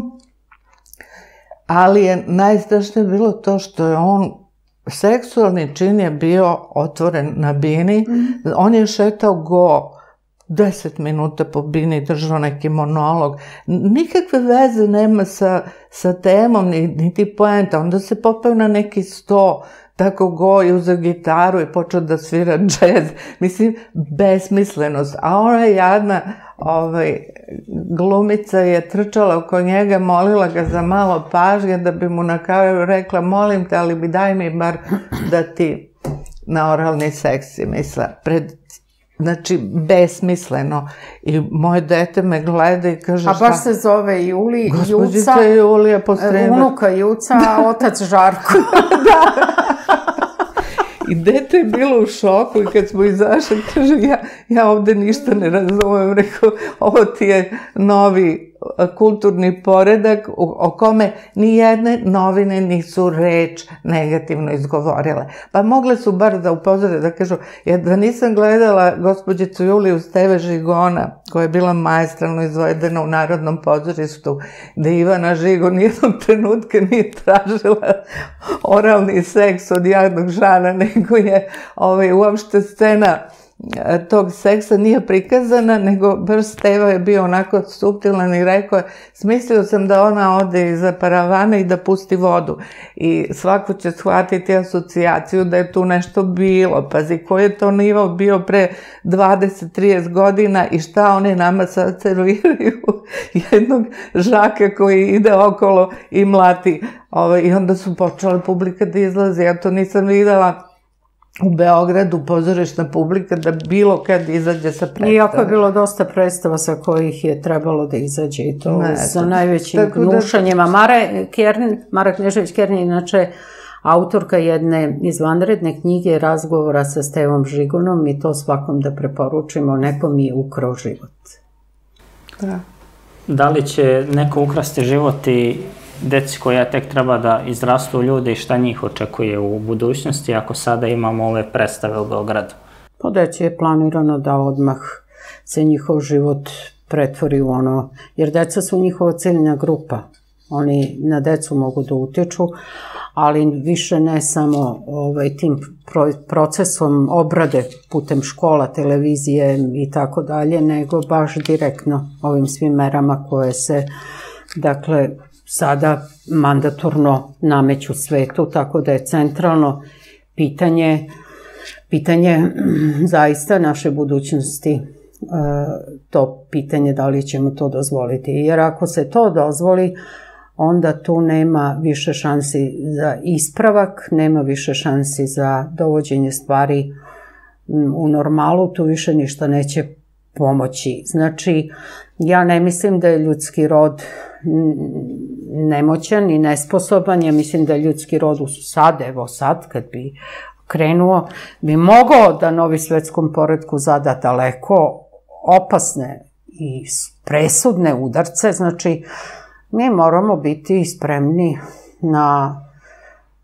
ali je najstrašnije bilo to što je on seksualni čin je bio otvoren na bini, mm. on je šetao go, 10 minuta po bini držao neki monolog. Nikakve veze nema sa, sa temom, niti poenta. Onda se popeo na neki sto, tako go i uzeo gitaru i počeo da svira džez. Mislim, besmislenost. A ona jadna ovaj, glumica je trčala oko njega, molila ga za malo pažnje da bi mu na kraju rekla molim te, ali bi daj mi bar da ti na oralni seks misla. Pred Znači, besmisleno. I moje dete me gleda i kaže šta... A baš se zove Juli, Juca. Julija Postrema. Unuka Juca, a otac Žarko. da. I dete je bilo u šoku i kad smo izašli, kaže, ja, ja ovde ništa ne razumem, rekao, ovo ti je novi kulturni poredak o kome ni jedne novine nisu reč negativno izgovorile. Pa mogle su bar da upozore, da kažu, jer da nisam gledala gospođicu Juliju Steve Žigona, koja je bila majestralno izvedena u Narodnom pozorištu, gde Ivana Žigo nijednog trenutka nije tražila oralni seks od jadnog žana, nego je ovaj, uopšte scena tog seksa nije prikazana, nego baš Steva je bio onako subtilan i rekao smislio sam da ona ode iza paravana i da pusti vodu. I svako će shvatiti asocijaciju da je tu nešto bilo. Pazi, koji je to nivo bio pre 20-30 godina i šta oni nama sad serviraju jednog žaka koji ide okolo i mlati. Ovaj, I onda su počele publika da izlazi. Ja to nisam videla u Beogradu pozorišna publika da bilo kad izađe sa predstava. Iako je bilo dosta predstava sa kojih je trebalo da izađe i to ne, sa najvećim da- gnušanjima. Da... Mara, Kern, Mara Knježević Kern je inače autorka jedne izvanredne knjige razgovora sa Stevom Žigonom i to svakom da preporučimo, neko mi je ukrao život. Da. Da li će neko ukrasti život i deci koja tek treba da izrastu ljudi i šta njih očekuje u budućnosti ako sada imamo ove predstave u Beogradu? Po deci je planirano da odmah se njihov život pretvori u ono, jer deca su njihova ciljna grupa. Oni na decu mogu da utiču, ali više ne samo ovaj, tim procesom obrade putem škola, televizije i tako dalje, nego baš direktno ovim svim merama koje se dakle sada mandatorno nameću svetu, tako da je centralno pitanje, pitanje mm, zaista naše budućnosti e, to pitanje da li ćemo to dozvoliti. Jer ako se to dozvoli, onda tu nema više šansi za ispravak, nema više šansi za dovođenje stvari mm, u normalu, tu više ništa neće pomoći. Znači, ja ne mislim da je ljudski rod nemoćan i nesposoban. Ja mislim da ljudski rod u sad, evo sad, kad bi krenuo, bi mogao da novi svetskom poredku zada daleko opasne i presudne udarce. Znači, mi moramo biti spremni na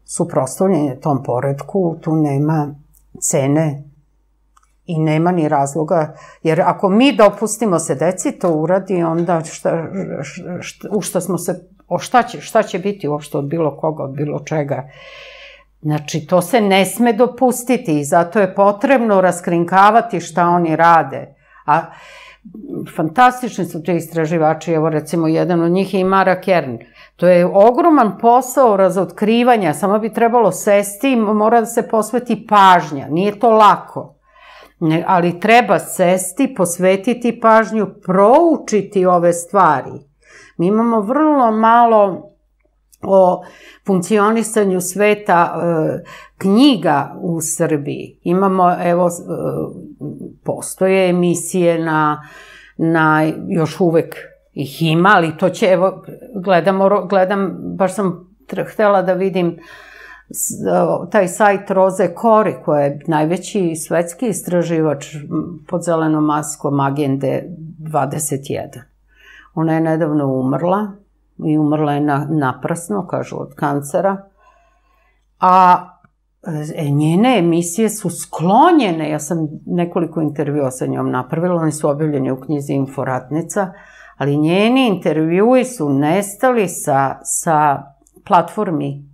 suprostavljanje tom poredku. Tu nema cene i nema ni razloga, jer ako mi dopustimo se deci to uradi, onda šta, šta, u šta smo se, o šta će, šta će biti uopšte od bilo koga, od bilo čega. Znači, to se ne sme dopustiti i zato je potrebno raskrinkavati šta oni rade. A fantastični su ti istraživači, evo recimo jedan od njih je i Mara Kern. To je ogroman posao razotkrivanja, samo bi trebalo sesti, mora da se posveti pažnja, nije to lako. Ali treba sesti, posvetiti pažnju, proučiti ove stvari. Mi imamo vrlo malo o funkcionisanju sveta e, knjiga u Srbiji. Imamo, evo, e, postoje emisije na, na još uvek ih ima, ali to će, evo, gledamo, gledam, baš sam htela da vidim taj sajt Roze Kori, koja je najveći svetski istraživač pod zelenom maskom agende 21. Ona je nedavno umrla i umrla je na, naprasno, kažu, od kancera. A e, njene emisije su sklonjene, ja sam nekoliko intervjua sa njom napravila, oni su objavljeni u knjizi Inforatnica, ali njeni intervjui su nestali sa, sa platformi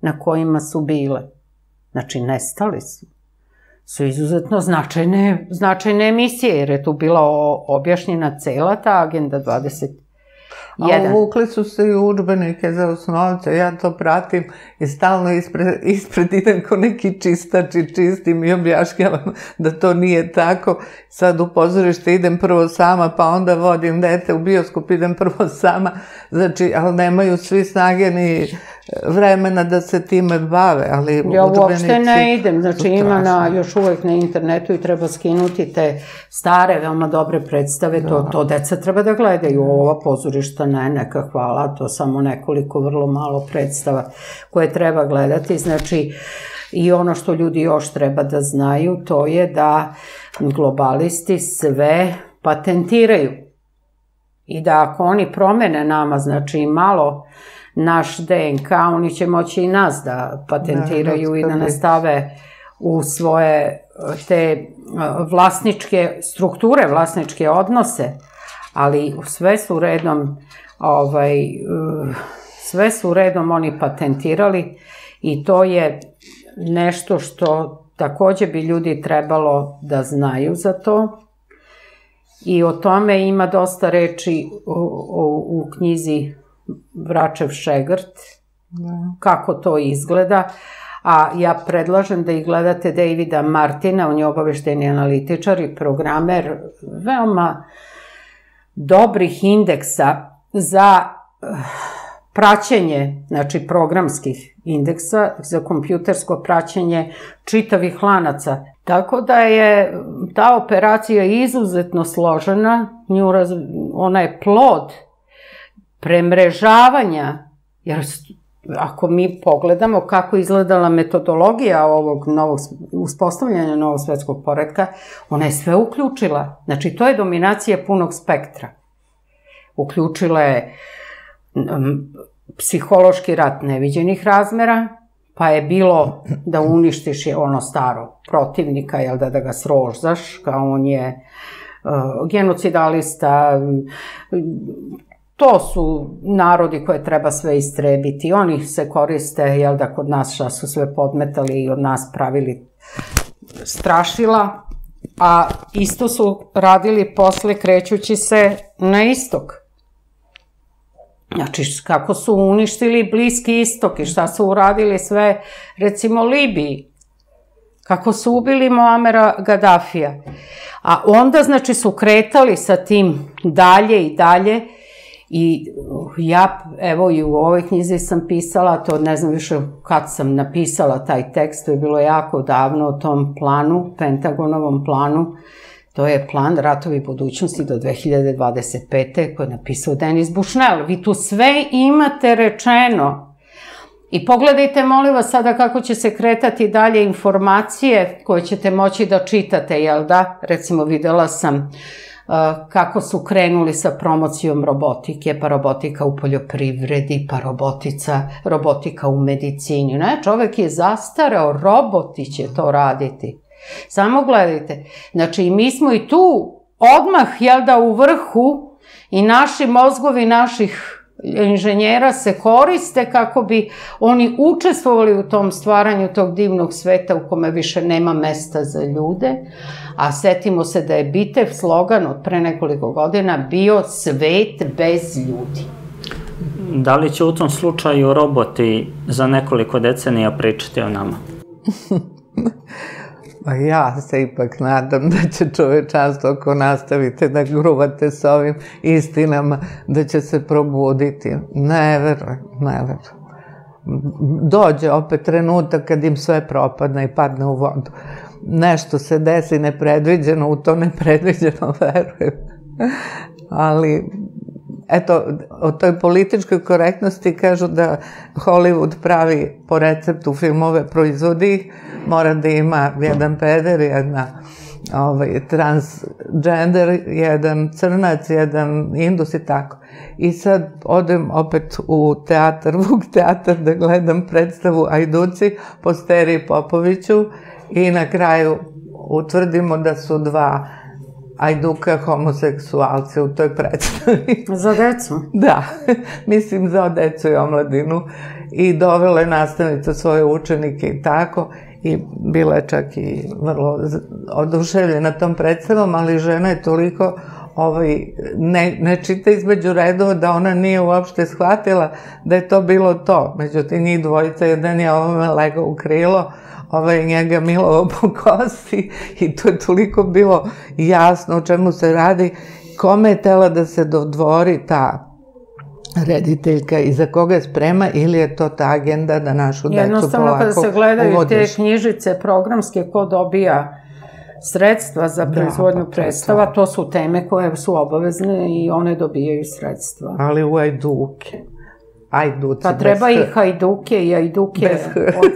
na kojima su bile. Znači, nestali su. Su izuzetno značajne, značajne emisije, jer je tu bila objašnjena cela ta agenda 20 Jedan. A uvukli su se i učbenike za osnovce, ja to pratim i stalno ispred, ispred idem ko neki čistač i čistim i objašnjavam da to nije tako. Sad u pozorište idem prvo sama, pa onda vodim dete u bioskop, idem prvo sama, znači, ali nemaju svi snage ni vremena da se time bave, ali ja uopšte ne idem, znači ima na, još uvek na internetu i treba skinuti te stare, veoma dobre predstave, da. to, to deca treba da gledaju, ova pozorišta ne, neka hvala, to samo nekoliko vrlo malo predstava koje treba gledati, znači i ono što ljudi još treba da znaju, to je da globalisti sve patentiraju. I da ako oni promene nama, znači malo naš DNK, oni će moći i nas da patentiraju da, i da nastave u svoje te vlasničke strukture, vlasničke odnose, ali sve su redom ovaj, sve su redom oni patentirali i to je nešto što takođe bi ljudi trebalo da znaju za to. I o tome ima dosta reči u, u, u knjizi Vračev šegrt, da. kako to izgleda. A ja predlažem da ih gledate Davida Martina, on je obavešteni analitičar i programer veoma dobrih indeksa za eh, praćenje, znači programskih indeksa, za kompjutersko praćenje čitavih lanaca. Tako da je ta operacija izuzetno složena, nju ona je plod premrežavanja, jer ako mi pogledamo kako izgledala metodologija ovog novog, uspostavljanja novog svetskog poredka, ona je sve uključila. Znači, to je dominacija punog spektra. Uključila je psihološki rat neviđenih razmera, pa je bilo da uništiš je ono staro protivnika, jel da, da ga sroždaš, kao on je uh, genocidalista, to su narodi koje treba sve istrebiti. Oni se koriste, jel da kod nas šta su sve podmetali i od nas pravili strašila, a isto su radili posle krećući se na istok. Znači, kako su uništili Bliski istok i šta su uradili sve, recimo, Libiji. Kako su ubili Moamera Gaddafija. A onda, znači, su kretali sa tim dalje i dalje I ja, evo i u ovoj knjizi sam pisala, to ne znam više kad sam napisala taj tekst, to je bilo jako davno o tom planu, Pentagonovom planu, to je plan ratovi budućnosti do 2025. koje je napisao Denis Bushnell. Vi tu sve imate rečeno. I pogledajte, molim vas, sada kako će se kretati dalje informacije koje ćete moći da čitate, jel da? Recimo, videla sam uh, kako su krenuli sa promocijom robotike, pa robotika u poljoprivredi, pa robotica, robotika u medicini. Ne, čovek je zastarao, roboti će to raditi. Samo gledajte, znači mi smo i tu odmah, jel da, u vrhu i naši mozgovi naših inženjera se koriste kako bi oni učestvovali u tom stvaranju tog divnog sveta u kome više nema mesta za ljude, a setimo se da je Bitev slogan od pre nekoliko godina bio svet bez ljudi. Da li će u tom slučaju roboti za nekoliko decenija pričati o nama? Pa ja se ipak nadam da će čovečanstvo, ako nastavite da gruvate s ovim istinama, da će se probuditi. Ne verujem, ne verujem. Dođe opet trenutak kad im sve propadne i padne u vodu. Nešto se desi nepredviđeno, u to nepredviđeno verujem. Ali eto, o toj političkoj korektnosti kažu da Hollywood pravi po receptu filmove, proizvodi ih, mora da ima jedan peder, jedna ovaj, transgender, jedan crnac, jedan indus i tako. I sad odem opet u teatar, Vuk teatar da gledam predstavu Ajduci po Steri Popoviću i na kraju utvrdimo da su dva Ajduka homoseksualce u toj predstavi. Za decu? Da, mislim za decu i omladinu. I dovele nastavnicu svoje učenike i tako. I bila je čak i vrlo oduševljena tom predstavom, ali žena je toliko ovaj, ne, ne čita između redova da ona nije uopšte shvatila da je to bilo to. Međutim, njih dvojica, jedan je ovome legao u krilo, ovaj njega milovo po kosti i to je toliko bilo jasno o čemu se radi, kome je tela da se dodvori ta rediteljka i za koga je sprema ili je to ta agenda da našu decu polako Jednostavno kada se gledaju uvodiš. te knjižice programske ko dobija sredstva za da, proizvodnju da, pa predstava, to, to su teme koje su obavezne i one dobijaju sredstva. Ali u ajduke. Ajduci. Pa treba i hajduke i ajduke. Bez od,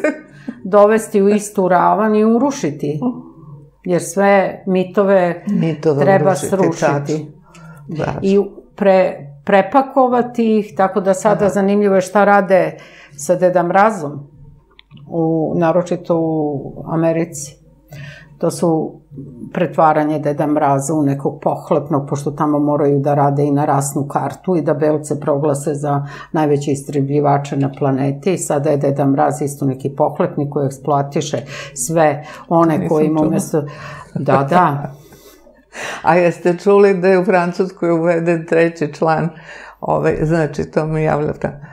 dovesti u istu ravan i urušiti. Jer sve mitove, mitove treba urušiti, srušiti. I pre, prepakovati ih, tako da sada da. zanimljivo je šta rade sa Deda Mrazom, u, naročito u Americi. To su pretvaranje Deda Mraza u nekog pohlepnog, pošto tamo moraju da rade i na rasnu kartu i da belce proglase za najveće istrebljivače na planeti. I sada je Deda Mraz isto neki pohlepnik koji eksploatiše sve one koji ima umesto... Da, da. A jeste čuli da je u Francuskoj uveden treći član, ovaj, znači to mi javlja ta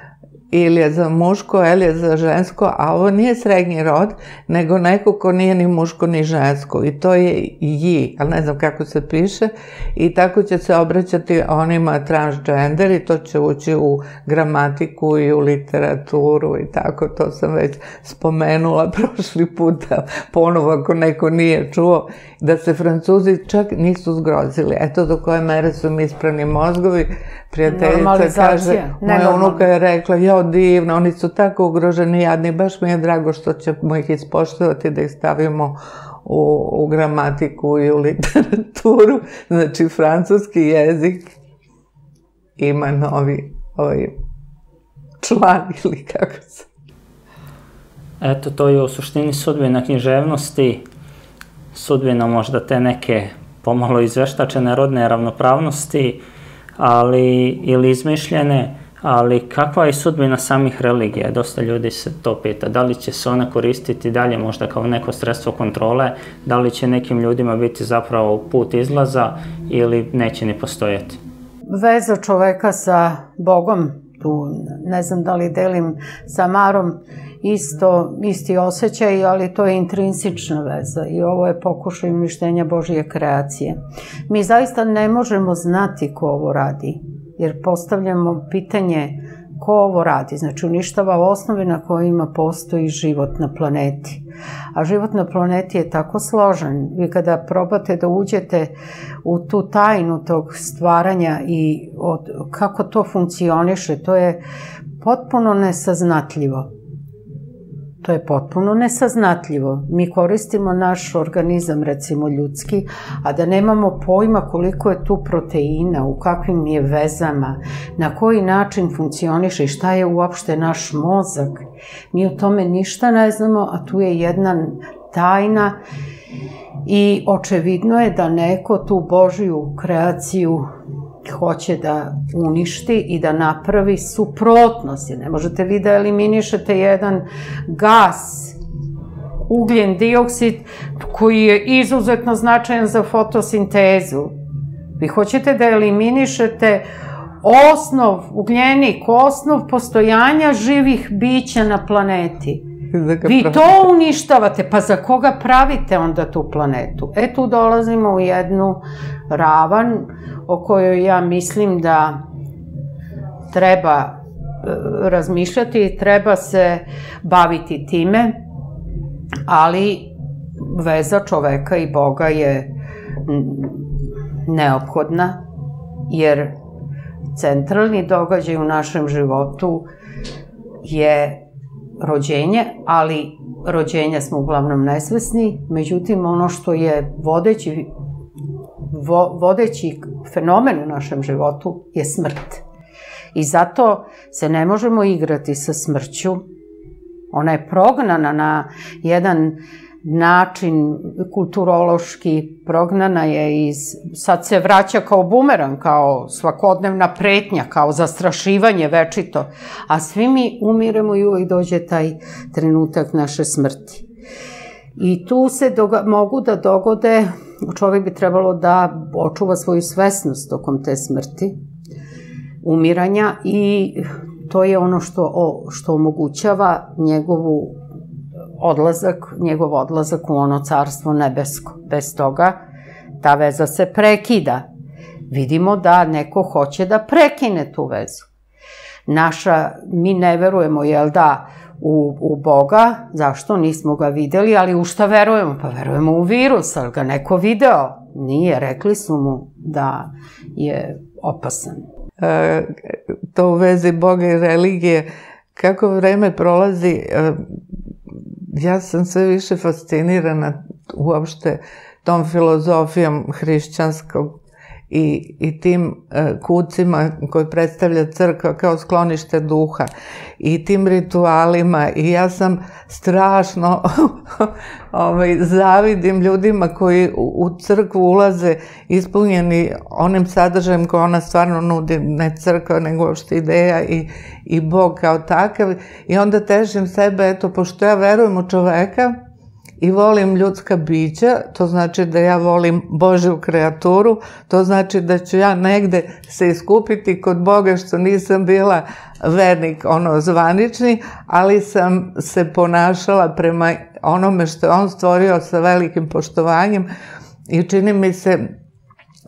ili je za muško, ili je za žensko, a ovo nije srednji rod, nego neko ko nije ni muško ni žensko i to je ji, ali ne znam kako se piše i tako će se obraćati onima transgender i to će ući u gramatiku i u literaturu i tako, to sam već spomenula prošli puta, ponovo ako neko nije čuo, da se francuzi čak nisu zgrozili. Eto do koje mere su mi isprani mozgovi, prijateljica kaže, moja unuka je rekla, jao divno, oni su tako ugroženi jadni, baš mi je drago što ćemo ih ispoštovati da ih stavimo u, u gramatiku i u literaturu. Znači, francuski jezik ima novi ovaj, član ili kako se... Eto, to je u suštini sudbina književnosti, sudbina možda te neke pomalo izveštačene rodne ravnopravnosti, ali, ili izmišljene, ali kakva je sudbina samih religija? Dosta ljudi se to pita. Da li će se ona koristiti dalje možda kao neko sredstvo kontrole, da li će nekim ljudima biti zapravo put izlaza ili neće ni postojati? Veza čoveka sa Bogom, tu ne znam da li delim sa Marom, isto, isti osjećaj, ali to je intrinsična veza i ovo je pokušaj uništenja Božije kreacije. Mi zaista ne možemo znati ko ovo radi, jer postavljamo pitanje ko ovo radi, znači uništava osnove na kojima postoji život na planeti. A život na planeti je tako složen. Vi kada probate da uđete u tu tajnu tog stvaranja i od, kako to funkcioniše, to je potpuno nesaznatljivo. To je potpuno nesaznatljivo. Mi koristimo naš organizam, recimo ljudski, a da nemamo pojma koliko je tu proteina, u kakvim je vezama, na koji način funkcioniše i šta je uopšte naš mozak. Mi o tome ništa ne znamo, a tu je jedna tajna i očevidno je da neko tu Božiju kreaciju hoće da uništi i da napravi suprotnost. Ne možete vi da eliminišete jedan gas, ugljen dioksid, koji je izuzetno značajan za fotosintezu. Vi hoćete da eliminišete osnov, ugljenik, osnov postojanja živih bića na planeti. Vi to uništavate, pa za koga pravite onda tu planetu? E tu dolazimo u jednu ravan o kojoj ja mislim da treba e, razmišljati treba se baviti time, ali veza čoveka i Boga je neophodna, jer centralni događaj u našem životu je rođenje, ali rođenja smo uglavnom nesvesni, međutim ono što je vodeći, vo, vodeći fenomen u našem životu je smrt. I zato se ne možemo igrati sa smrću. Ona je prognana na jedan način kulturološki prognana je iz, sad se vraća kao bumeran, kao svakodnevna pretnja, kao zastrašivanje večito, a svi mi umiremo i uvijek dođe taj trenutak naše smrti. I tu se doga, mogu da dogode, čovjek bi trebalo da očuva svoju svesnost tokom te smrti, umiranja i to je ono što, što omogućava njegovu odlazak, njegov odlazak u ono carstvo nebesko. Bez toga ta veza se prekida. Vidimo da neko hoće da prekine tu vezu. Naša, mi ne verujemo, jel da, u, u Boga, zašto nismo ga videli, ali u šta verujemo? Pa verujemo u virus, ali ga neko video. Nije, rekli su mu da je opasan. E, to u vezi Boga i religije, kako vreme prolazi, e, ja sam sve više fascinirana uopšte tom filozofijom hrišćanskog i, i tim e, kucima koji predstavlja crkva kao sklonište duha i tim ritualima i ja sam strašno ovaj, zavidim ljudima koji u, u crkvu ulaze ispunjeni onim sadržajem koje ona stvarno nudi, ne crkva nego uopšte ideja i, i Bog kao takav i onda težim sebe, eto, pošto ja verujem u čoveka, i volim ljudska bića, to znači da ja volim Božju kreaturu, to znači da ću ja negde se iskupiti kod Boga što nisam bila vernik, ono, zvanični, ali sam se ponašala prema onome što je on stvorio sa velikim poštovanjem i čini mi se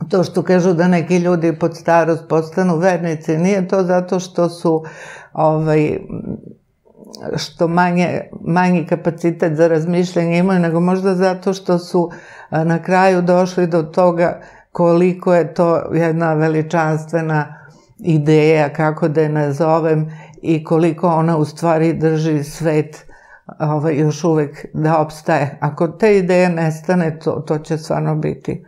to što kažu da neki ljudi pod starost postanu vernici, nije to zato što su ovaj, što manje, manji kapacitet za razmišljanje imaju, nego možda zato što su na kraju došli do toga koliko je to jedna veličanstvena ideja, kako da je nazovem, i koliko ona u stvari drži svet ovaj, još uvek da opstaje. Ako te ideje nestane, to, to će stvarno biti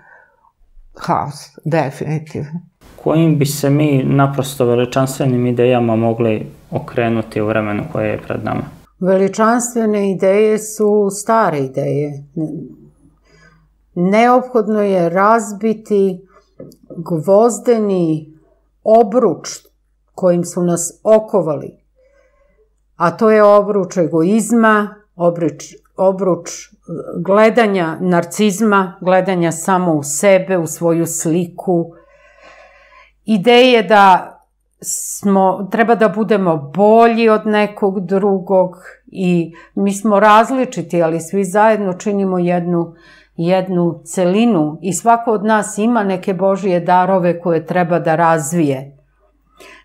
haos, definitivno. Kojim bi se mi naprosto veličanstvenim idejama mogli okrenuti u vremenu koje je pred nama? Veličanstvene ideje su stare ideje. Neophodno je razbiti gvozdeni obruč kojim su nas okovali. A to je obruč egoizma, obruč, obruč gledanja narcizma, gledanja samo u sebe, u svoju sliku, ideje da smo, treba da budemo bolji od nekog drugog i mi smo različiti, ali svi zajedno činimo jednu, jednu celinu i svako od nas ima neke Božije darove koje treba da razvije.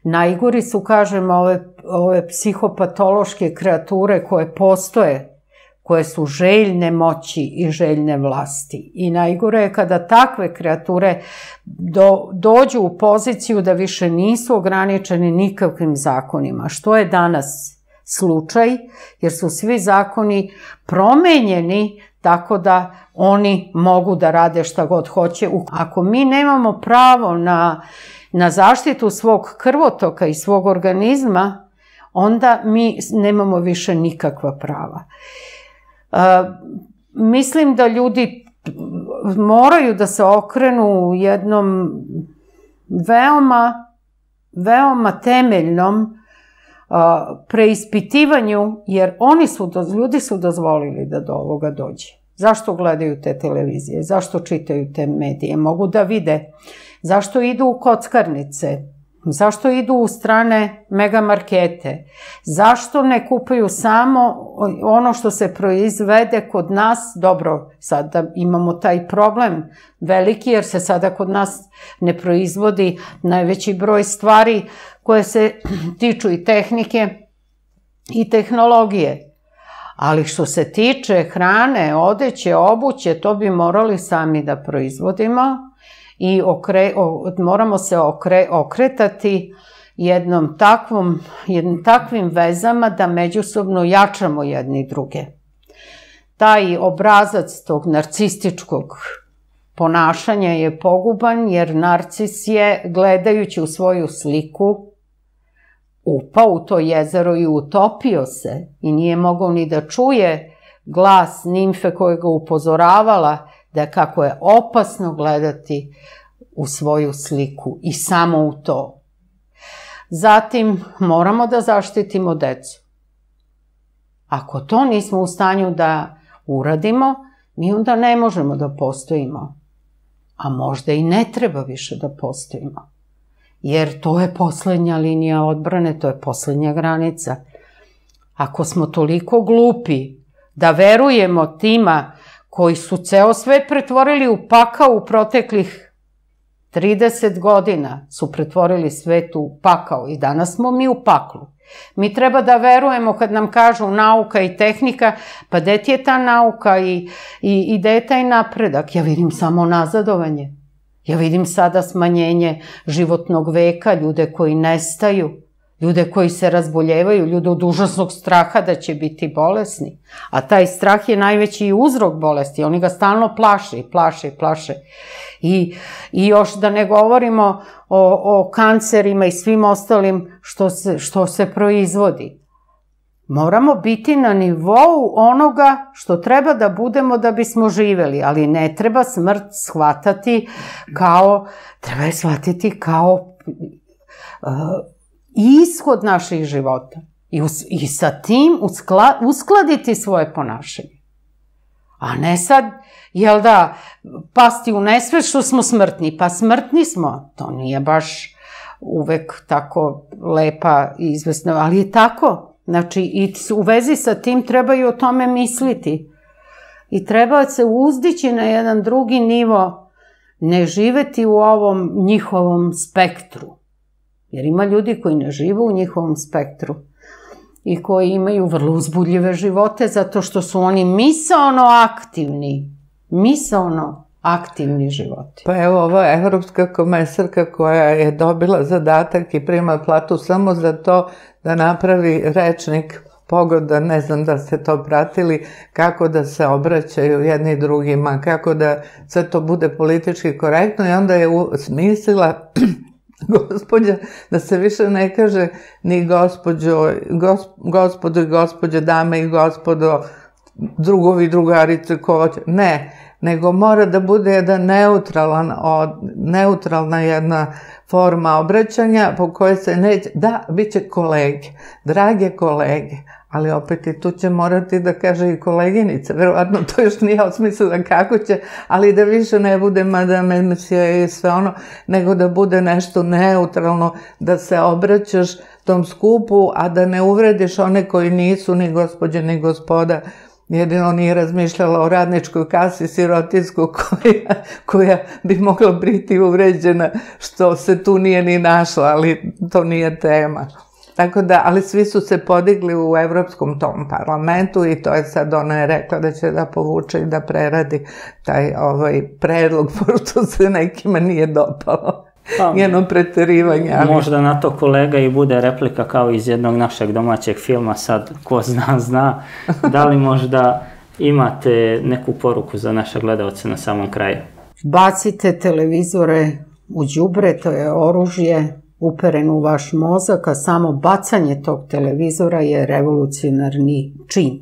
Najgori su, kažemo, ove, ove psihopatološke kreature koje postoje koje su željne moći i željne vlasti. I najgore je kada takve kreature do, dođu u poziciju da više nisu ograničeni nikakvim zakonima, što je danas slučaj, jer su svi zakoni promenjeni tako da oni mogu da rade šta god hoće. Ako mi nemamo pravo na, na zaštitu svog krvotoka i svog organizma, onda mi nemamo više nikakva prava. Mislim da ljudi moraju da se okrenu jednom veoma, veoma temeljnom preispitivanju, jer oni su, ljudi su dozvolili da do ovoga dođe. Zašto gledaju te televizije? Zašto čitaju te medije? Mogu da vide. Zašto idu u kockarnice? Zašto idu u strane megamarkete? Zašto ne kupuju samo ono što se proizvede kod nas? Dobro, sada imamo taj problem veliki jer se sada kod nas ne proizvodi najveći broj stvari koje se tiču i tehnike i tehnologije. Ali što se tiče hrane, odeće, obuće, to bi morali sami da proizvodimo i okre, o, moramo se okre, okretati jednom takvom, jednim takvim vezama da međusobno jačamo jedni druge. Taj obrazac tog narcističkog ponašanja je poguban jer narcis je, gledajući u svoju sliku, upao u to jezero i utopio se i nije mogao ni da čuje glas nimfe koja ga upozoravala da kako je opasno gledati u svoju sliku i samo u to. Zatim moramo da zaštitimo decu. Ako to nismo u stanju da uradimo, mi onda ne možemo da postojimo. A možda i ne treba više da postojimo. Jer to je poslednja linija odbrane, to je poslednja granica. Ako smo toliko glupi da verujemo tima koji su ceo sve pretvorili u pakao u proteklih 30 godina su pretvorili svet u pakao i danas smo mi u paklu. Mi treba da verujemo kad nam kažu nauka i tehnika, pa gde ti je ta nauka i, i, i gde je taj napredak? Ja vidim samo nazadovanje. Ja vidim sada smanjenje životnog veka, ljude koji nestaju. Ljude koji se razboljevaju, ljude od užasnog straha da će biti bolesni. A taj strah je najveći uzrok bolesti, oni ga stalno plaše, plaše, plaše. I, I još da ne govorimo o, o kancerima i svim ostalim što se, što se proizvodi. Moramo biti na nivou onoga što treba da budemo da bismo živeli, ali ne treba smrt shvatati kao, treba je shvatiti kao uh, ishod naših života. I, us, I sa tim uskla, uskladiti svoje ponašanje. A ne sad, jel da, pasti u nesve što smo smrtni. Pa smrtni smo, to nije baš uvek tako lepa i izvesna, ali je tako. Znači, i u vezi sa tim treba i o tome misliti. I treba se uzdići na jedan drugi nivo, ne živeti u ovom njihovom spektru. Jer ima ljudi koji ne žive u njihovom spektru i koji imaju vrlo uzbudljive živote zato što su oni misaono aktivni. Misaono aktivni životi. Pa evo ova evropska komesarka koja je dobila zadatak i prima platu samo za to da napravi rečnik pogoda, ne znam da ste to pratili, kako da se obraćaju jedni drugima, kako da sve to bude politički korektno i onda je smislila gospođa, da se više ne kaže ni gospođo, gos, gospodo i gospođe, dame i gospodo, drugovi i drugarice, ko Ne, nego mora da bude jedan neutralan, od, neutralna jedna forma obraćanja po kojoj se neće, da, bit će kolege, drage kolege, ali opet i tu će morati da kaže i koleginica, verovatno to još nije osmislila kako će, ali da više ne bude madame monsieur i sve ono, nego da bude nešto neutralno, da se obraćaš tom skupu, a da ne uvrediš one koji nisu ni gospođe ni gospoda, jedino nije razmišljala o radničkoj kasi sirotinsku koja, koja bi mogla biti uvređena što se tu nije ni našla, ali to nije tema. Tako da, ali svi su se podigli u Evropskom tom parlamentu i to je sad ona je rekla da će da povuče i da preradi taj ovaj predlog, pošto se nekima nije dopalo pa, njeno preterivanje. Ali... Možda na to kolega i bude replika kao iz jednog našeg domaćeg filma, sad ko zna, zna. Da li možda imate neku poruku za naše gledalce na samom kraju? Bacite televizore u đubre, to je oružje uperen u vaš mozak, a samo bacanje tog televizora je revolucionarni čin.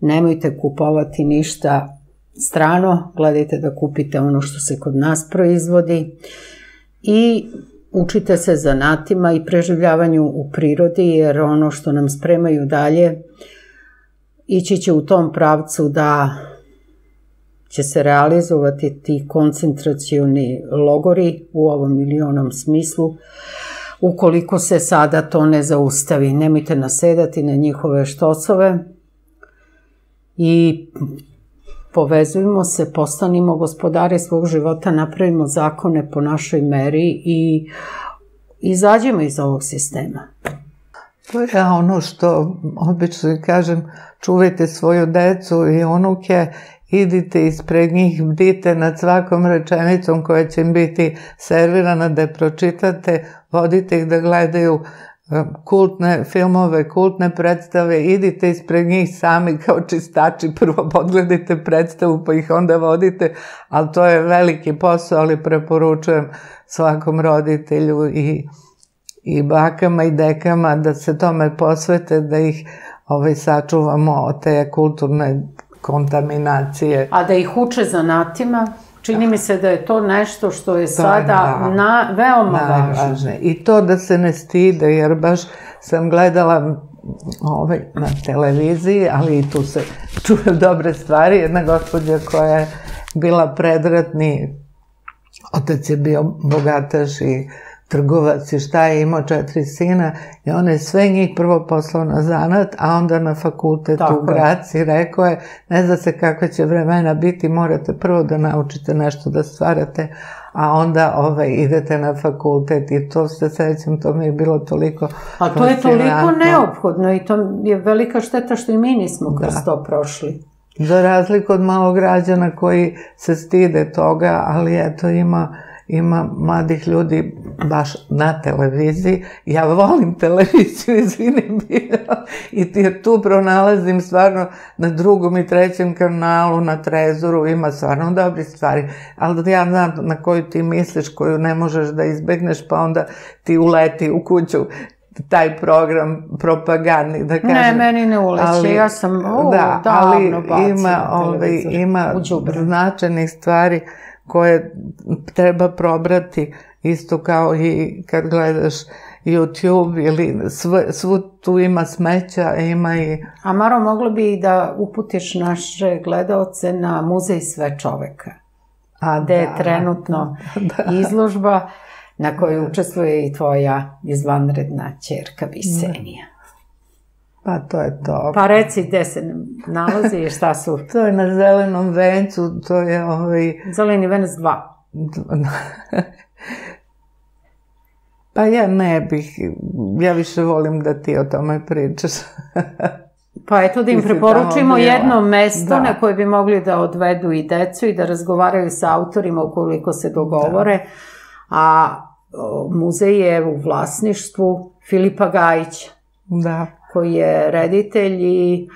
Nemojte kupovati ništa strano, gledajte da kupite ono što se kod nas proizvodi i učite se zanatima i preživljavanju u prirodi, jer ono što nam spremaju dalje ići će u tom pravcu da će se realizovati ti koncentracioni logori u ovom milionom smislu, ukoliko se sada to ne zaustavi. Nemojte nasedati na njihove štocove i povezujemo se, postanimo gospodare svog života, napravimo zakone po našoj meri i izađemo iz ovog sistema. To je ono što obično kažem, čuvajte svoju decu i unuke idite ispred njih, bdite nad svakom rečenicom koja će im biti servirana da je pročitate, vodite ih da gledaju e, kultne filmove, kultne predstave, idite ispred njih sami kao čistači, prvo podgledajte predstavu pa ih onda vodite, ali to je veliki posao, ali preporučujem svakom roditelju i, i bakama i dekama da se tome posvete, da ih ovaj, sačuvamo od te kulturne kontaminacije. A da ih uče zanatima, čini mi se da je to nešto što je to sada je, na, veoma važno. važno. I to da se ne stide, jer baš sam gledala ovaj, na televiziji, ali i tu se čuje dobre stvari. Jedna gospođa koja je bila predratni, otac je bio bogataš i trgovac i šta je imao četiri sina i on je sve njih prvo poslao na zanat, a onda na fakultet Tako u Graci rekao je, ne zna se kakva će vremena biti, morate prvo da naučite nešto da stvarate, a onda ovaj, idete na fakultet i to se sećam, to mi je bilo toliko A to je toliko neophodno i to je velika šteta što i mi nismo kroz da. to prošli. Za razliku od malo građana koji se stide toga, ali eto ima ima mladih ljudi baš na televiziji. Ja volim televiziju, izvinim, i jer tu pronalazim stvarno na drugom i trećem kanalu, na Trezoru, ima stvarno dobri stvari, ali da ja znam na koju ti misliš, koju ne možeš da izbegneš, pa onda ti uleti u kuću taj program propagandni, da kažem. Ne, meni ne uleće, ja sam o, da, ali ima, ovaj, ima značajnih stvari koje treba probrati isto kao i kad gledaš YouTube ili sve, svu tu ima smeća, ima i... A Maro, moglo bi da uputiš naše gledalce na muzej sve čoveka. A, gde da, je trenutno da. izložba na kojoj učestvuje i tvoja izvanredna čerka Visenija. Pa to je to. Pa reci gde se nalazi i šta su? to je na zelenom vencu, to je ovaj... Zeleni venac 2. pa ja ne bih, ja više volim da ti o tome pričaš. Pa eto da im preporučimo jedno mesto da. na koje bi mogli da odvedu i decu i da razgovaraju sa autorima ukoliko se dogovore. Da. A muzej je u vlasništvu Filipa Gajića. Da. Koji je reditelj i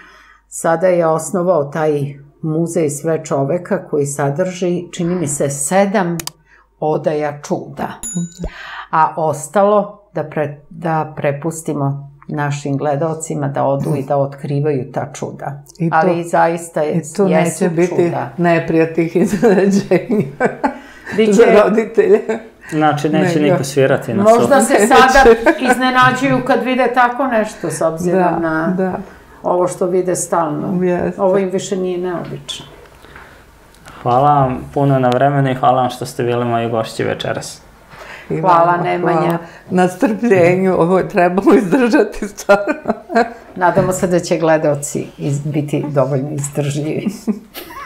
sada je osnovao taj muzej sve čoveka koji sadrži, čini mi se, sedam odaja čuda. A ostalo da, pre, da prepustimo našim gledalcima da odu i da otkrivaju ta čuda. I to, Ali zaista je, i tu neće biti neprijatih izrađenja Biće, za roditelje. Znači, neće ne, niko svirati na Možda se sada iznenađuju kad vide tako nešto, s obzirom da, na da. ovo što vide stalno. Jeste. Ovo im više nije neobično. Hvala vam puno na vremenu i hvala vam što ste bili moji gošći večeras. I hvala Nemanja. Hvala na strpljenju, ovo je trebalo izdržati stvarno. Nadamo se da će gledalci biti dovoljno izdržljivi.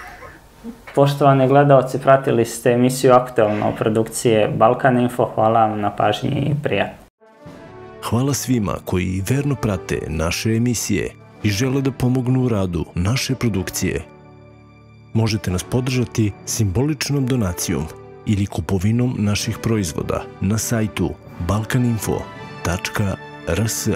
Poštovani gledalci, pratili ste emisiju Aktualno produkcije Balkan Info. Hvala vam na pažnji i prijatno. Hvala svima koji verno prate naše emisije i žele da pomognu u radu naše produkcije. Možete nas podržati simboličnom donacijom ili kupovinom naših proizvoda na sajtu balkaninfo.rs.